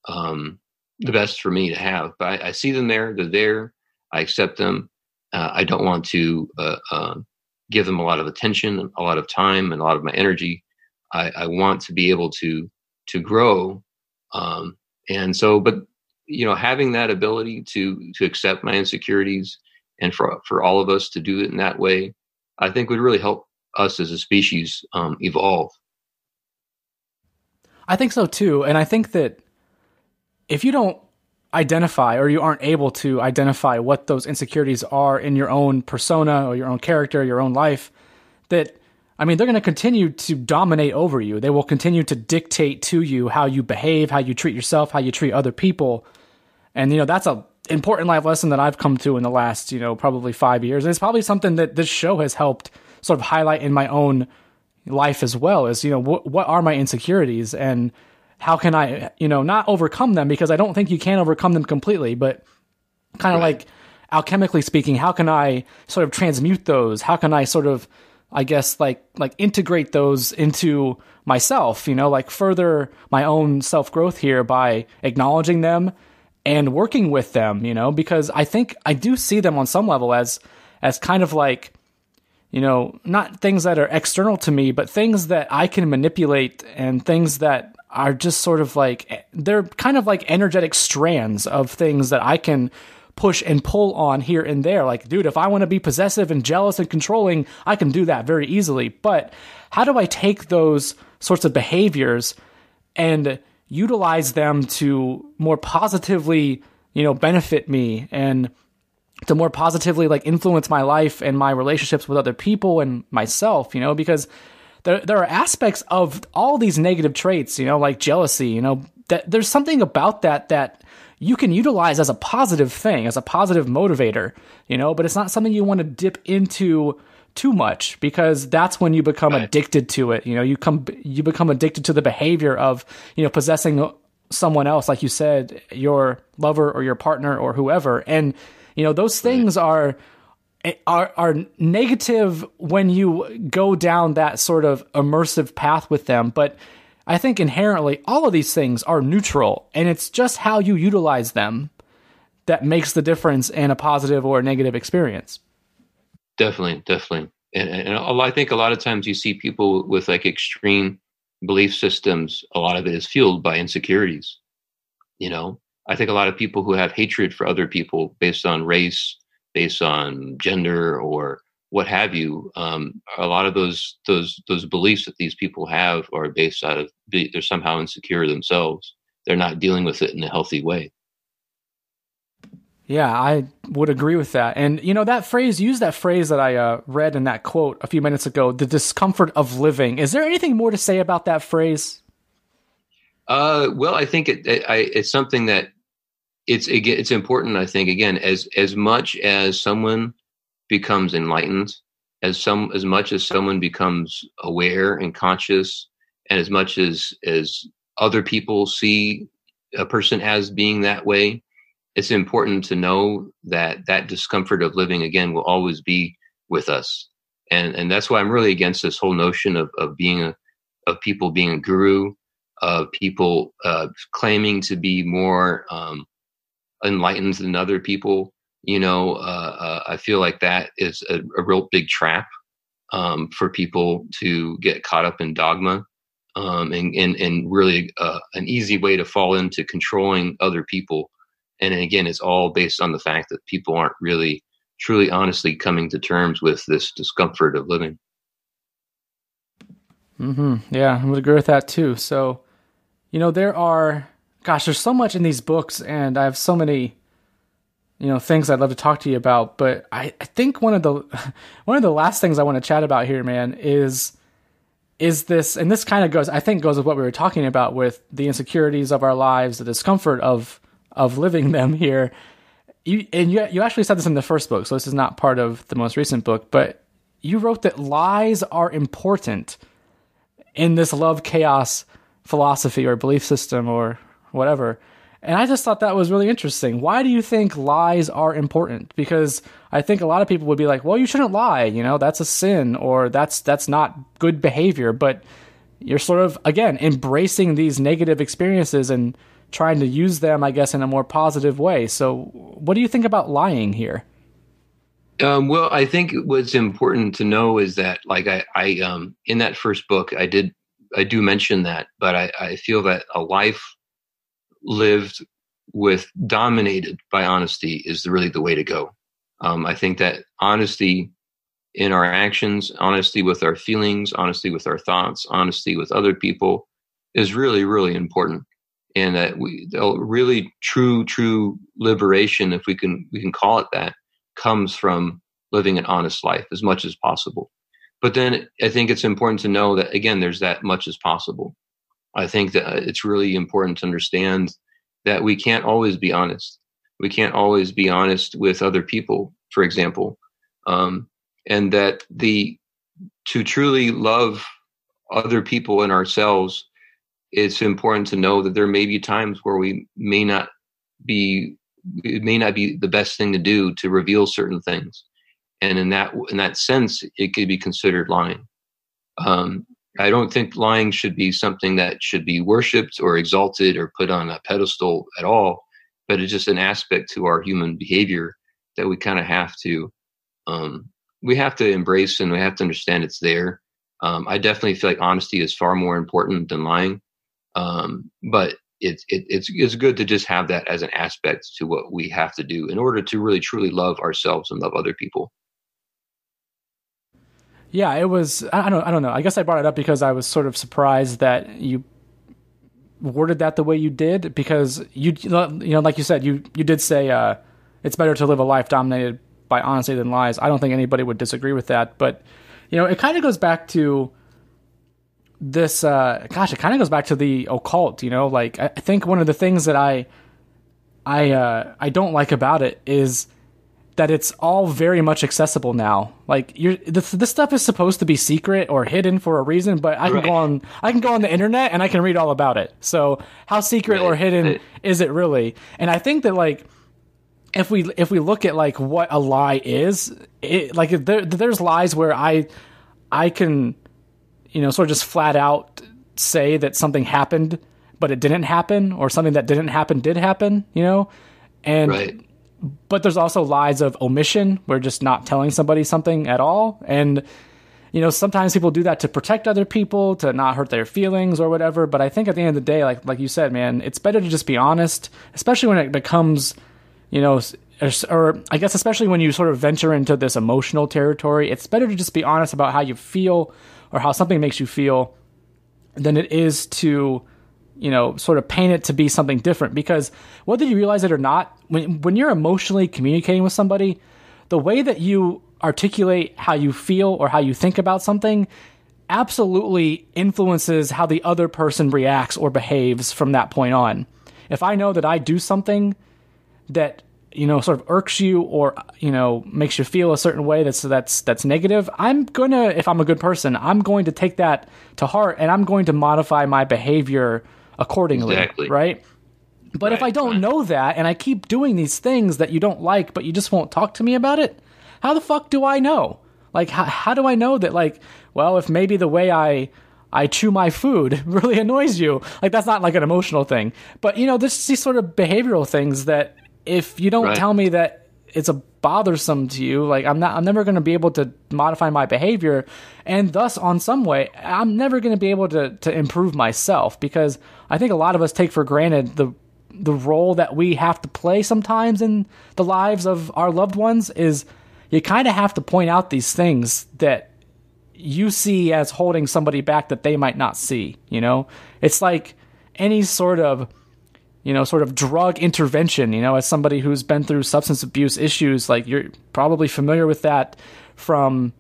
um, the best for me to have. But I, I, see them there; they're there. I accept them. Uh, I don't want to uh, uh, give them a lot of attention, a lot of time, and a lot of my energy. I, I want to be able to to grow. Um, and so, but you know having that ability to to accept my insecurities and for for all of us to do it in that way i think would really help us as a species um, evolve. I think so too. And i think that if you don't identify or you aren't able to identify what those insecurities are in your own persona or your own character your own life that I mean, they're going to continue to dominate over you. They will continue to dictate to you how you behave, how you treat yourself, how you treat other people. And, you know, that's a important life lesson that I've come to in the last, you know, probably five years. And it's probably something that this show has helped sort of highlight in my own life as well is, you know, what, what are my insecurities? And how can I, you know, not overcome them because I don't think you can overcome them completely, but kind of right. like alchemically speaking, how can I sort of transmute those? How can I sort of, I guess, like like integrate those into myself? You know, like further my own self growth here by acknowledging them and working with them. You know, because I think I do see them on some level as as kind of like you know, not things that are external to me, but things that I can manipulate and things that are just sort of like eh, they're kind of like energetic strands of things that I can push and pull on here and there. Like, dude, if I want to be possessive and jealous and controlling, I can do that very easily. But how do I take those sorts of behaviors and utilize them to more positively, you know, benefit me and to more positively like influence my life and my relationships with other people and myself, you know, because there there are aspects of all these negative traits, you know, like jealousy, you know, that there's something about that that you can utilize as a positive thing, as a positive motivator, you know, but it's not something you want to dip into too much because that's when you become right. addicted to it. You know, you come you become addicted to the behavior of, you know, possessing someone else like you said, your lover or your partner or whoever. And you know, those things right. are are are negative when you go down that sort of immersive path with them, but I think inherently all of these things are neutral and it's just how you utilize them that makes the difference in a positive or a negative experience. Definitely, definitely. And, and I think a lot of times you see people with like extreme belief systems, a lot of it is fueled by insecurities. You know, I think a lot of people who have hatred for other people based on race, based on gender or what have you. Um, a lot of those those those beliefs that these people have are based out of they're somehow insecure themselves. They're not dealing with it in a healthy way. Yeah, I would agree with that. And you know that phrase, use that phrase that I uh, read in that quote a few minutes ago, the discomfort of living. Is there anything more to say about that phrase? Uh, well, I think it, it I, it's something that it's it's important. I think again, as as much as someone becomes enlightened, as some as much as someone becomes aware and conscious, and as much as as other people see a person as being that way, it's important to know that that discomfort of living again will always be with us. And and that's why I'm really against this whole notion of of being a of people being a guru, of people uh, claiming to be more um, enlightened than other people you know, uh, uh, I feel like that is a, a real big trap um, for people to get caught up in dogma. Um, and, and, and really uh, an easy way to fall into controlling other people. And again, it's all based on the fact that people aren't really, truly, honestly coming to terms with this discomfort of living. Hmm. Yeah, I would agree with that too. So, you know, there are, gosh, there's so much in these books, and I have so many you know things I'd love to talk to you about. But I, I think one of the one of the last things I want to chat about here, man, is is this and this kind of goes I think goes with what we were talking about with the insecurities of our lives, the discomfort of of living them here. You and you you actually said this in the first book, so this is not part of the most recent book, but you wrote that lies are important in this love chaos philosophy or belief system or whatever. And I just thought that was really interesting. Why do you think lies are important? Because I think a lot of people would be like, "Well, you shouldn't lie, you know, that's a sin or that's that's not good behavior." But you're sort of again embracing these negative experiences and trying to use them, I guess, in a more positive way. So, what do you think about lying here? Um, well, I think what's important to know is that, like, I, I um, in that first book, I did, I do mention that, but I, I feel that a life lived with dominated by honesty is really the way to go. Um, I think that honesty in our actions, honesty with our feelings, honesty with our thoughts, honesty with other people is really, really important. And that we really true, true liberation, if we can we can call it that, comes from living an honest life as much as possible. But then I think it's important to know that again, there's that much as possible. I think that uh, it's really important to understand that we can't always be honest. We can't always be honest with other people, for example, um, and that the to truly love other people and ourselves, it's important to know that there may be times where we may not be it may not be the best thing to do to reveal certain things. And in that in that sense it could be considered lying. Um, i don't think lying should be something that should be worshipped or exalted or put on a pedestal at all but it's just an aspect to our human behavior that we kind of have to um, we have to embrace and we have to understand it's there um, i definitely feel like honesty is far more important than lying um, but it's it, it's it's good to just have that as an aspect to what we have to do in order to really truly love ourselves and love other people. Yeah, it was. I don't. I don't know. I guess I brought it up because I was sort of surprised that you worded that the way you did because you you know like you said you you did say uh, it's better to live a life dominated by honesty than lies. I don't think anybody would disagree with that, but you know it kind of goes back to this uh gosh it kind of goes back to the occult you know like i think one of the things that i i uh i don't like about it is that it's all very much accessible now like you're this, this stuff is supposed to be secret or hidden for a reason but i can right. go on i can go on the internet and i can read all about it so how secret right. or hidden right. is it really and i think that like if we if we look at like what a lie is it like there, there's lies where i i can you know, sort of just flat out say that something happened, but it didn't happen, or something that didn't happen did happen, you know? And, right. But there's also lies of omission, where just not telling somebody something at all. And, you know, sometimes people do that to protect other people, to not hurt their feelings or whatever. But I think at the end of the day, like, like you said, man, it's better to just be honest, especially when it becomes, you know, or, or, I guess especially when you sort of venture into this emotional territory, it's better to just be honest about how you feel or how something makes you feel than it is to you know sort of paint it to be something different. Because whether you realize it or not when when you're emotionally communicating with somebody the way that you articulate how you feel or how you think about something absolutely influences how the other person reacts or behaves from that point on. If i know that i do something that you know sort of irks you or you know makes you feel a certain way that's that's that's negative i'm gonna if i'm a good person i'm going to take that to heart and i'm going to modify my behavior accordingly exactly. right but right, if i don't right. know that and i keep doing these things that you don't like but you just won't talk to me about it how the fuck do i know like how, how do i know that like well if maybe the way i I chew my food really annoys you. Like that's not like an emotional thing, but you know, this these sort of behavioral things that if you don't right. tell me that it's a bothersome to you. Like i'm not i'm never going to be able to modify my behavior. And thus on some way i'm never going to be able to to improve myself because i think a lot of us take for granted the the role that we have to play sometimes in the lives of our loved ones is you kind of have to point out these things that you see as holding somebody back that they might not see you know? It's like any sort of you know, sort of drug intervention, you know, as somebody who's been through substance abuse issues, like you're probably familiar with that from,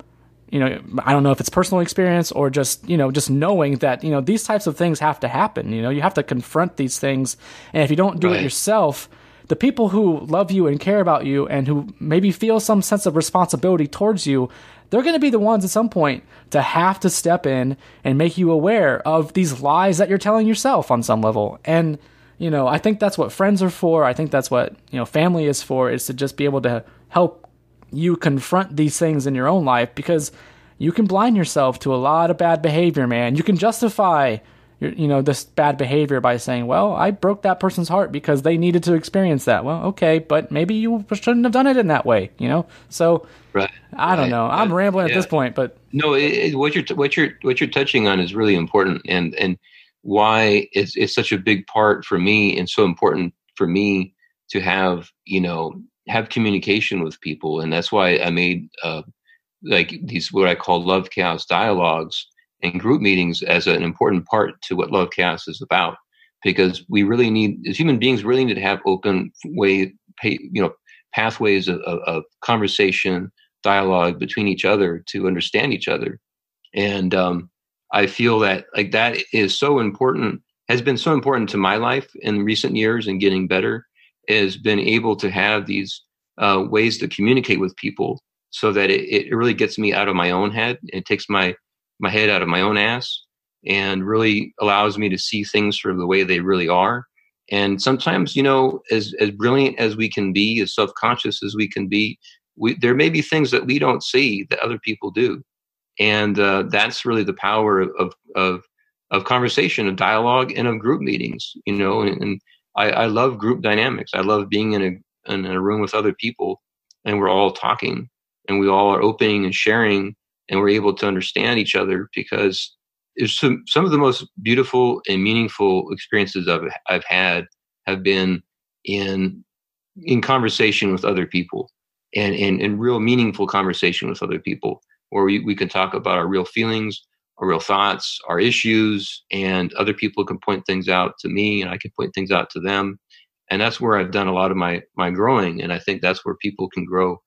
you know, I don't know if it's personal experience or just, you know, just knowing that, you know, these types of things have to happen. You know, you have to confront these things. And if you don't do right. it yourself, the people who love you and care about you and who maybe feel some sense of responsibility towards you, they're going to be the ones at some point to have to step in and make you aware of these lies that you're telling yourself on some level. And, you know, I think that's what friends are for. I think that's what, you know, family is for, is to just be able to help you confront these things in your own life because you can blind yourself to a lot of bad behavior, man. You can justify your, you know, this bad behavior by saying, well, I broke that person's heart because they needed to experience that. Well, okay, but maybe you shouldn't have done it in that way, you know? So, right. I don't right. know. I'm uh, rambling yeah. at this point, but no, it, it, what you're, what you're, what you're touching on is really important. And, and, why it's, it's such a big part for me and so important for me to have you know have communication with people. And that's why i made uh, like these what i call love chaos dialogues and group meetings as an important part to what love chaos is about. Because we really need as human beings really need to have open way pay, you know pathways of, of, of, conversation dialogue between each other to understand each other. And um, I feel that like that is so important, has been so important to my life in recent years and getting better, is been able to have these uh, ways to communicate with people so that it, it really gets me out of my own head. It takes my my head out of my own ass and really allows me to see things for the way they really are. And sometimes, you know, as as brilliant as we can be, as self conscious as we can be, we, there may be things that we don't see that other people do, and uh, that's really the power of of of conversation, of dialogue, and of group meetings. You know, and, and I, I, love group dynamics. I love being in a in a room with other people, and we're all talking, and we all are opening and sharing, and we're able to understand each other because it's some some of the most beautiful and meaningful experiences I've I've had have been in in conversation with other people and in, in real meaningful conversation with other people where we, we can talk about our real feelings our real thoughts, our issues, and other people can point things out to me, and I can point things out to them, and that's where I've done a lot of my my growing, and I think that's where people can grow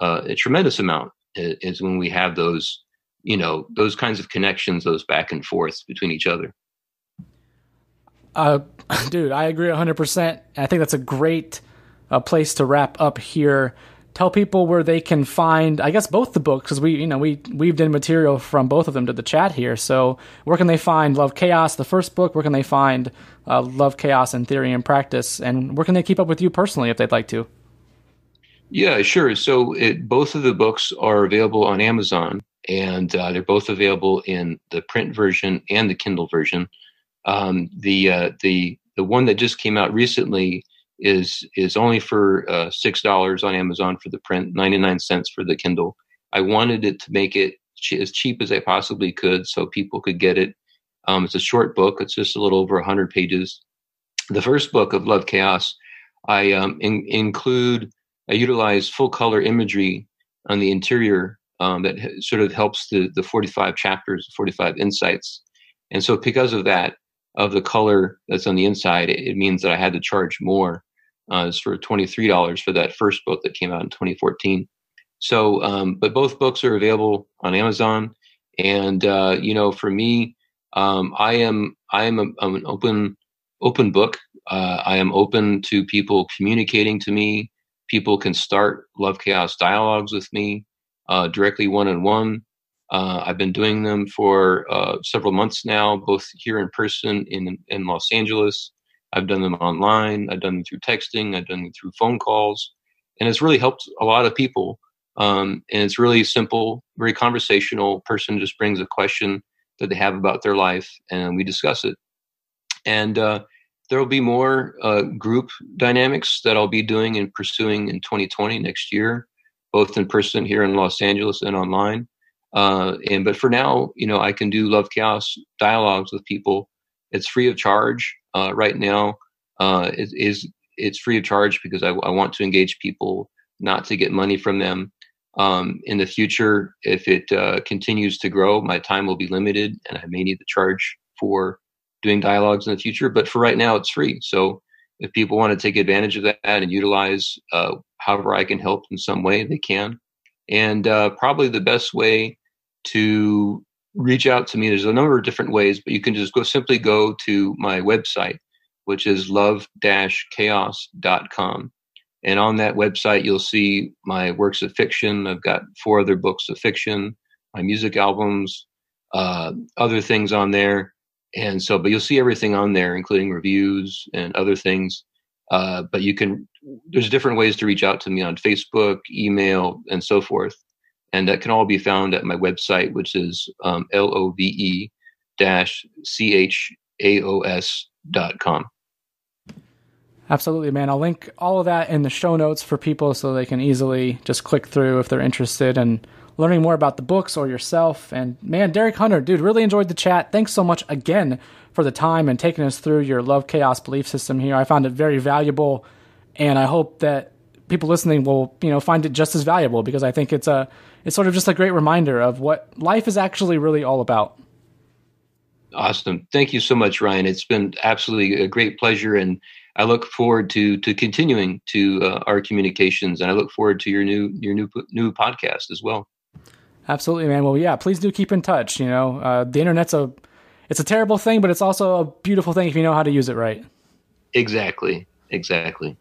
uh, a tremendous amount is when we have those, you know, those kinds of connections, those back and forths between each other. Uh, dude, I agree 100%. I think that's a great uh, place to wrap up here tell people where they can find i guess both the books because we you know we weaved in material from both of them to the chat here. So where can they find love chaos the first book? Where can they find uh, love chaos in theory and practice? And where can they keep up with you personally if they'd like to? Yeah sure. So it, both of the books are available on amazon and uh, they're both available in the print version and the kindle version. Um, the uh, the the one that just came out recently is is only for uh, six dollars on Amazon for the print, ninety nine cents for the Kindle. I wanted it to make it ch- as cheap as I possibly could, so people could get it. Um, it's a short book; it's just a little over hundred pages. The first book of Love Chaos, I um, in- include I utilize full color imagery on the interior um, that sort of helps the the forty five chapters, forty five insights, and so because of that, of the color that's on the inside, it means that I had to charge more uh, is for $23 for that first book that came out in 2014. So, um, but both books are available on Amazon. And, uh, you know, for me, um, I am, I am a, I'm an open, open book. Uh, I am open to people communicating to me. People can start Love Chaos dialogues with me uh, directly one on one. I've been doing them for uh, several months now, both here in person in in Los Angeles I've done them online. I've done them through texting. I've done them through phone calls, and it's really helped a lot of people. Um, and it's really simple, very conversational. Person just brings a question that they have about their life, and we discuss it. And uh, there will be more uh, group dynamics that I'll be doing and pursuing in 2020 next year, both in person here in Los Angeles and online. Uh, and but for now, you know, I can do Love Chaos dialogues with people. It's free of charge uh, right now uh, is, is it's free of charge because I, I, want to engage people, not to get money from them. Um, in the future, if it uh, continues to grow, my time will be limited, and I may need to charge for doing dialogues in the future. But for right now, it's free. So if people want to take advantage of that and utilize uh, however I can help in some way, they can. And uh, probably the best way to reach out to me. There's a number of different ways, but you can just go simply go to my website, which is love-chaos.com. And on that website, you'll see my works of fiction. I've got four other books of fiction, my music albums, uh, other things on there. And so, but you'll see everything on there, including reviews and other things. Uh, but you can, there's different ways to reach out to me on Facebook, email, and so forth and that can all be found at my website, which is um, love dash chaos dot com. Absolutely, man. I'll link all of that in the show notes for people so they can easily just click through if they're interested in learning more about the books or yourself. And man, Derek Hunter, dude, really enjoyed the chat. Thanks so much again for the time and taking us through your love chaos belief system here. I found it very valuable, and I hope that people listening will you know find it just as valuable because I think it's a it's sort of just a great reminder of what life is actually really all about. Awesome. Thank you so much, Ryan. It's been absolutely a great pleasure, and I look forward to to continuing to uh, our communications, and I look forward to your new your new new podcast as well. Absolutely, man. Well, yeah, please do keep in touch. You know, uh, the internet's a it's a terrible thing, but it's also a beautiful thing if you know how to use it right. Exactly. Exactly.